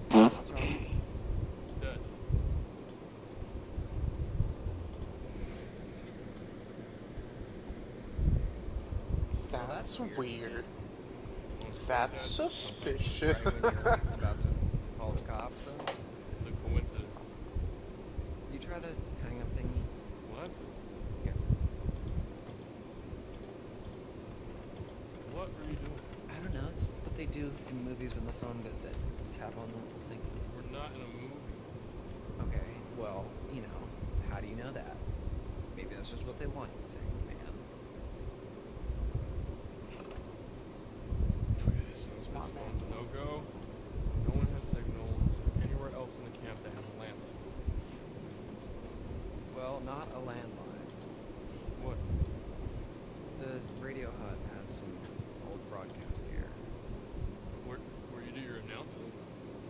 What's wrong? Dead. That's, that's weird. Weird. That's suspicious. Right when you're about to call the cops, though. It's a coincidence. You try the hang up thingy. What? Here. What are you doing? I don't know. It's what they do in movies when the phone goes dead. Tap on the little thing. We're not in a movie. Okay. Well, you know, how do you know that? Maybe that's just what they want you to think, man. Okay, so this phone's a no-go. No one has signal. Is there anywhere else in the camp that has a landline? Well, not a landline. What? The radio hut has some old broadcast gear Where, where you do your announcements?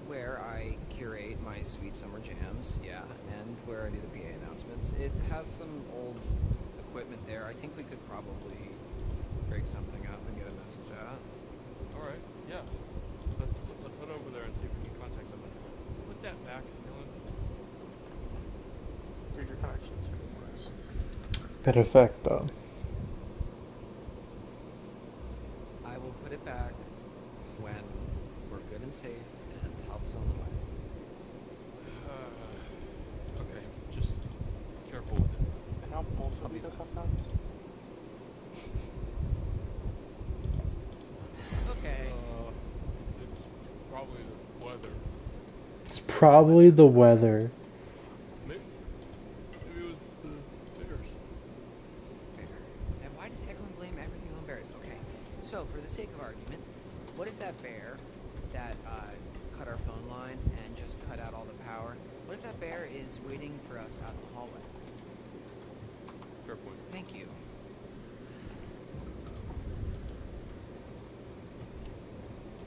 where I curate my sweet summer jams, yeah, and where I do the PA announcements. It has some old equipment there. I think we could probably break something up and get a message out. All right. Yeah. Let's let's head over there and see if we can contact somebody. Put that back, Dylan. Dude, your connection's getting worse. Better effect though. I will put it back when we're good and safe and help is on the way. Uh, okay. Just careful with it. And now both of you guys have guns? Okay. Uh, it's, it's probably the weather. It's probably the weather. Maybe, maybe it was the bears. And why does everyone blame everything on bears? Okay, so for the sake of argument, what if that bear that uh, cut our phone line and just cut out all the power, what if that bear is waiting for us out in the hallway? Fair point. Thank you.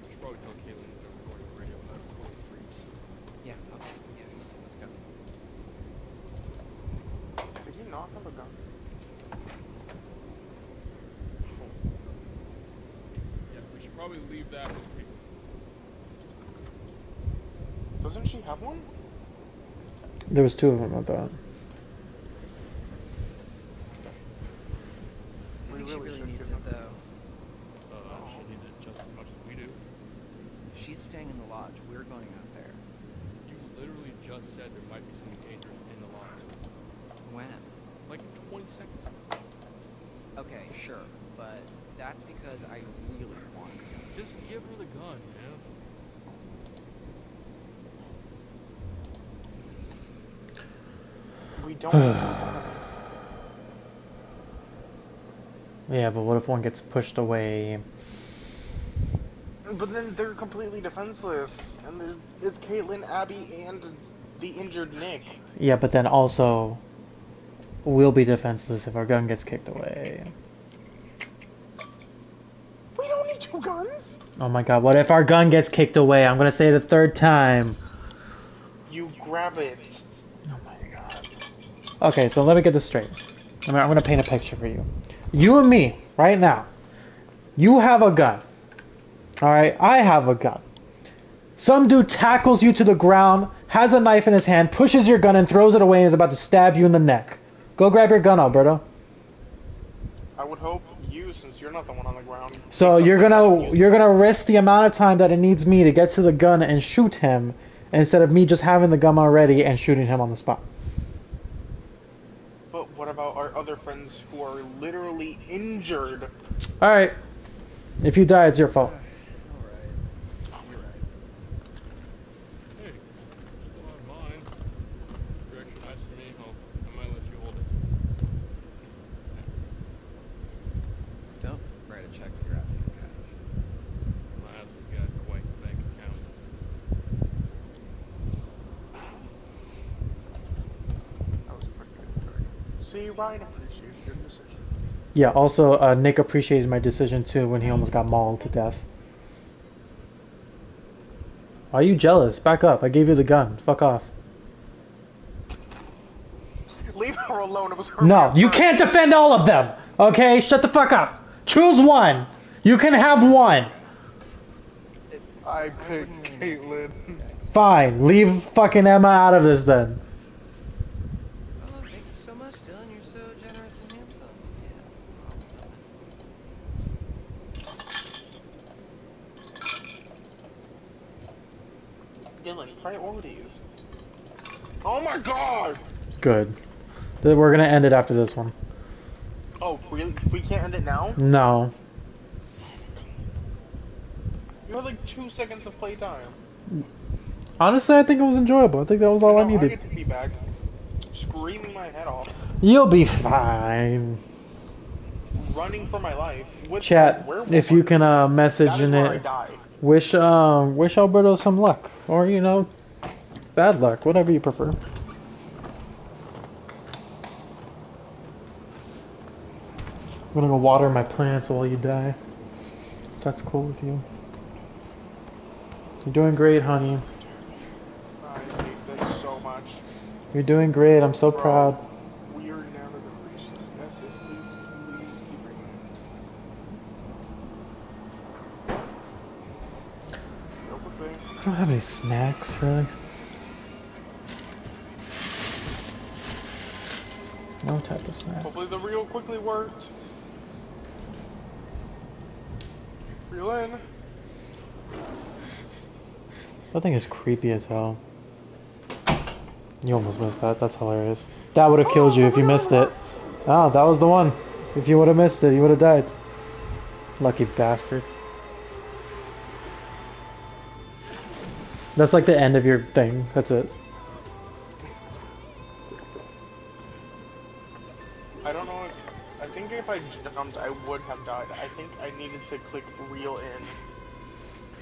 We should probably tell Kaitlyn that they're recording the radio. That's recording freaks. Yeah, okay, yeah, let's go. Did you not have a? Yeah, we should probably leave that with people. Doesn't she have one? There was two of them, I thought. I think she really really needs it though. Uh, she needs it just as much as we do. She's staying in the lodge. We're going out there. You literally just said there might be something dangerous in the lodge. When? Like 20 seconds ago. Okay, sure, but that's because I really want to go. Just give her the gun, man. We don't need two guns. Yeah, but what if one gets pushed away? But then they're completely defenseless, and there- it's Kaitlyn, Abby, and the injured Nick. Yeah, but then also, we'll be defenseless if our gun gets kicked away. We don't need two guns. Oh my god, what if our gun gets kicked away? I'm gonna say it a third time. You grab it. Oh my god. Okay, so let me get this straight. I mean, I'm gonna paint a picture for you. You and me, right now. You have a gun. Alright, I have a gun. Some dude tackles you to the ground, has a knife in his hand, pushes your gun and throws it away and is about to stab you in the neck. Go grab your gun, Alberto. I would hope you, since you're not the one on the ground. So you're something out and gonna you're gonna risk the amount of time that it needs me to get to the gun and shoot him instead of me just having the gun already and shooting him on the spot. But what about our other friends who are literally injured? All right. If you die, it's your fault. Alright. You're right. Hey, still have mine. If you're extra nice to me, I'll, I might let you hold it. a check when you're asking for cash. My ass has got quite the bank account. That was pretty See, Ryan appreciated your decision. Yeah. Also, uh, Nick appreciated my decision too when he almost got mauled to death. Are you jealous? Back up. I gave you the gun. Fuck off. Leave her alone. It was her. No, you can't defend all of them. Okay, shut the fuck up. Choose one. You can have one. I picked Kaitlyn. Fine. Leave fucking Emma out of this then. Oh, thank you so much, Dylan. You're so generous and handsome. Yeah. Dylan, priorities. Oh my god! Good. We're gonna end it after this one. Oh, really? We can't end it now? No. You have like two seconds of playtime. Honestly, I think it was enjoyable. I think that was all I Now I needed. get to be back screaming my head off, You'll be fine. running for my life. With Chat, if you can uh, message in I it, die. wish um wish Alberto some luck, or you know, bad luck, whatever you prefer. I'm gonna go water my plants while you die. If that's cool with you. You're doing great, honey. I hate this so much. You're doing great. I'm so Bro, proud. We are never gonna reach that. That's it. Please, please keep reading. Double. I don't have any snacks, really. No type of snack. Hopefully the reel quickly worked. Reel in. That thing is creepy as hell. You almost missed that. That's hilarious. That would have killed you if you missed it. Ah, that was the one. If you would have missed it, you would have died. Lucky bastard. That's like the end of your thing. That's it. Have died. I think I needed to click reel in.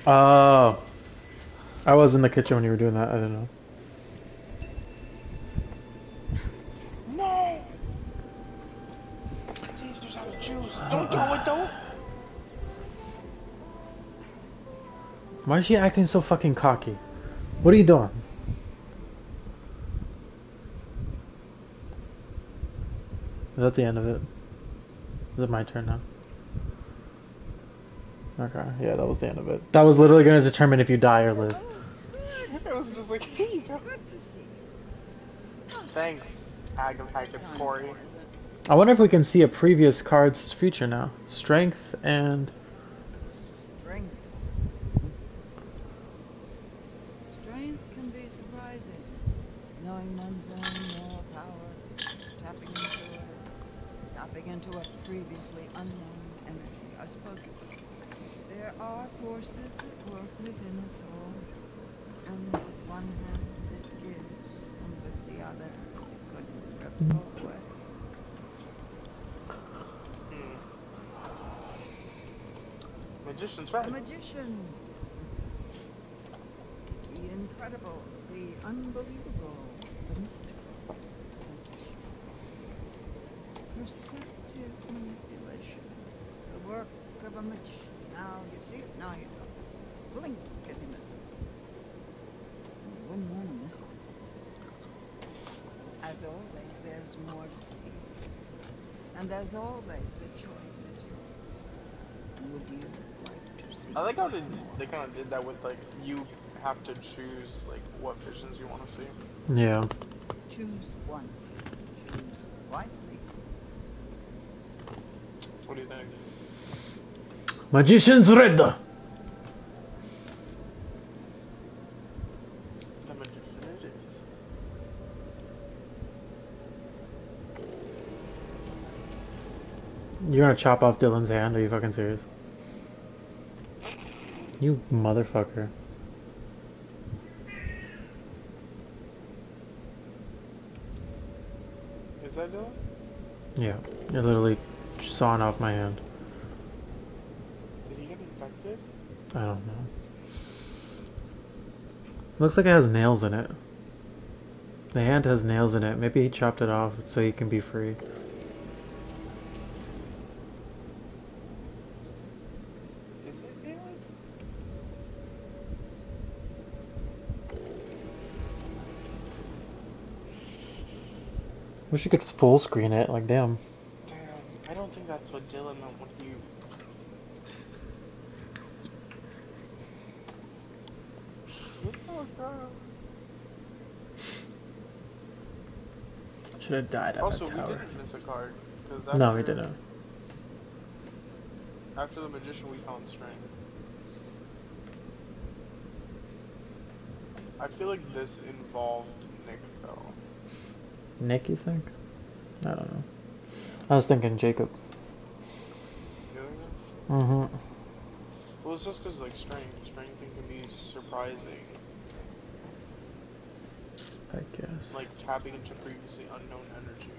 Oh. I was in the kitchen when you were doing that. I don't know. No! Just out of juice. Don't throw it though. Why is she acting so fucking cocky? What are you doing? Is that the end of it? Is it my turn now? Okay, yeah, that was the end of it. That was literally going to determine if you die or live. It was just like, here you go. Good to see you. Thanks, Ag of Corey. I wonder if we can see a previous card's future now. Strength and Strength. Strength can be surprising. Knowing one's own raw power, tapping into a, tapping into a previously unknown energy. I suppose there are forces that work within us all, and with one hand it gives, and with the other it could ripple hmm. away. Hmm. Magician's The right. magician. The incredible, the unbelievable, the mystical, sensational. Perceptive manipulation. The work of a magician. Now you see it, now you don't. Blink and you miss it. And you wouldn't want to miss it. As always, there's more to see. And as always, the choice is yours. Would you like to see? I like how they, they kind of did that with like you have to choose like what visions you want to see. yeah. Choose one. Choose wisely. What do you think? Magician's red. The magician it is. You're gonna chop off Dylan's hand? Are you fucking serious? You motherfucker. Is that Dylan? Yeah, you're literally sawing off my hand. I don't know. Looks like it has nails in it. The hand has nails in it. Maybe he chopped it off so he can be free. Is it alien? Wish you could full screen it. Like, damn. Damn, I don't think that's what Dylan meant when he. Oh, God. Should have died at Also, that we tower. didn't miss a card. Cause No, we didn't. After the magician, we found strength. I feel like this involved Nick though. Nick, you think? I don't know. I was thinking Jacob. You think that? Mm-hmm. Well, it's just because like strength, strength can be surprising, I guess. like tapping into previously unknown energy.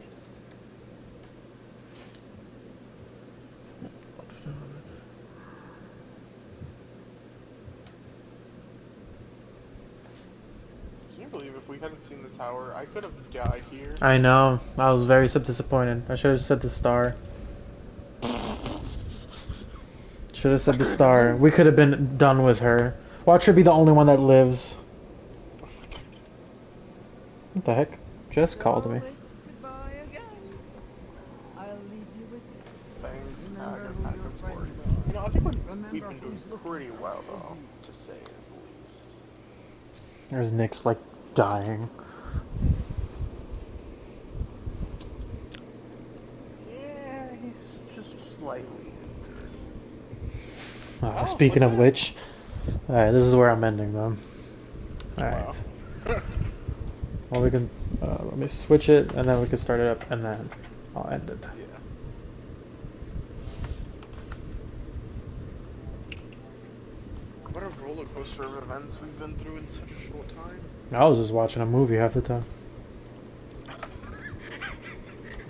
Can you believe if we hadn't seen the tower, I could have died here. I know. I was very sub- disappointed. I should have said the star. Should have said the star. We could have been done with her. Watch her be the only one that lives. What the heck? Jess called me. So it's goodbye again. I'll leave you. Thanks, Remember Haggard who your Packard Sport. friends are. You know, I think we've, Remember we've been doing pretty well though, to say the least. There's Nick's like dying. Yeah, he's just slightly injured. Uh, Oh, speaking of at which, alright, this is where I'm ending them. Alright. Wow. Well, we can. Uh, let me switch it, and then we can start it up, and then I'll end it. Yeah. What a roller coaster of events we've been through in such a short time. I was just watching a movie half the time.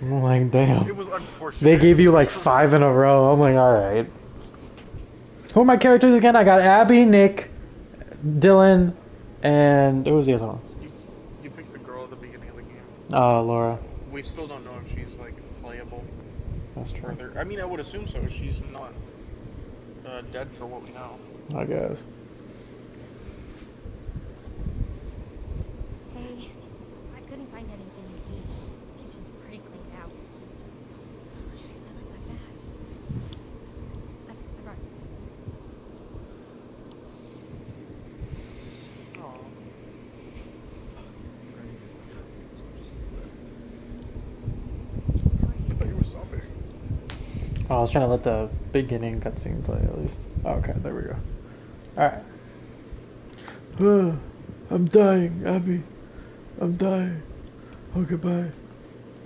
I'm like, damn. It was unfortunate. They gave you like five in a row. I'm like, alright. Who are my characters again? I got Abby, Nick, Dylan, and who was the other one? You, you picked the girl at the beginning of the game. Uh, Laura. We still don't know if she's like playable That's true. further. I mean, I would assume so. She's not uh, dead for what we know. I guess. Hey, I couldn't find anything to eat. Kitchen's pretty cleaned out. Oh shit, I like my bag. I, I brought this. Oh. I thought you were stopping. Oh, I was trying to let the beginning cutscene play at least. Oh, okay, there we go. Alright. Uh, I'm dying, Abby. I'm dying. Oh, goodbye.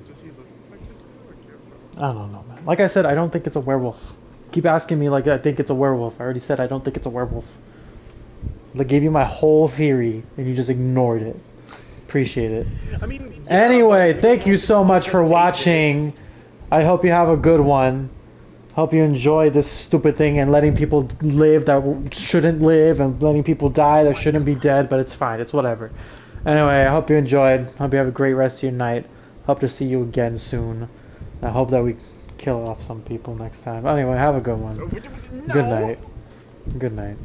Does he look infected too, or can't I don't know, man. Like I said, I don't think it's a werewolf. Keep asking me like I think it's a werewolf. I already said I don't think it's a werewolf. I gave you my whole theory and you just ignored it. Appreciate it. I mean, yeah, Anyway, thank you so much for watching. I hope you have a good one. Hope you enjoy this stupid thing and letting people live that shouldn't live and letting people die that shouldn't be dead, but it's fine. It's whatever. Anyway, I hope you enjoyed. Hope you have a great rest of your night. Hope to see you again soon. I hope that we kill off some people next time. Anyway, have a good one. No. Good night. Good night.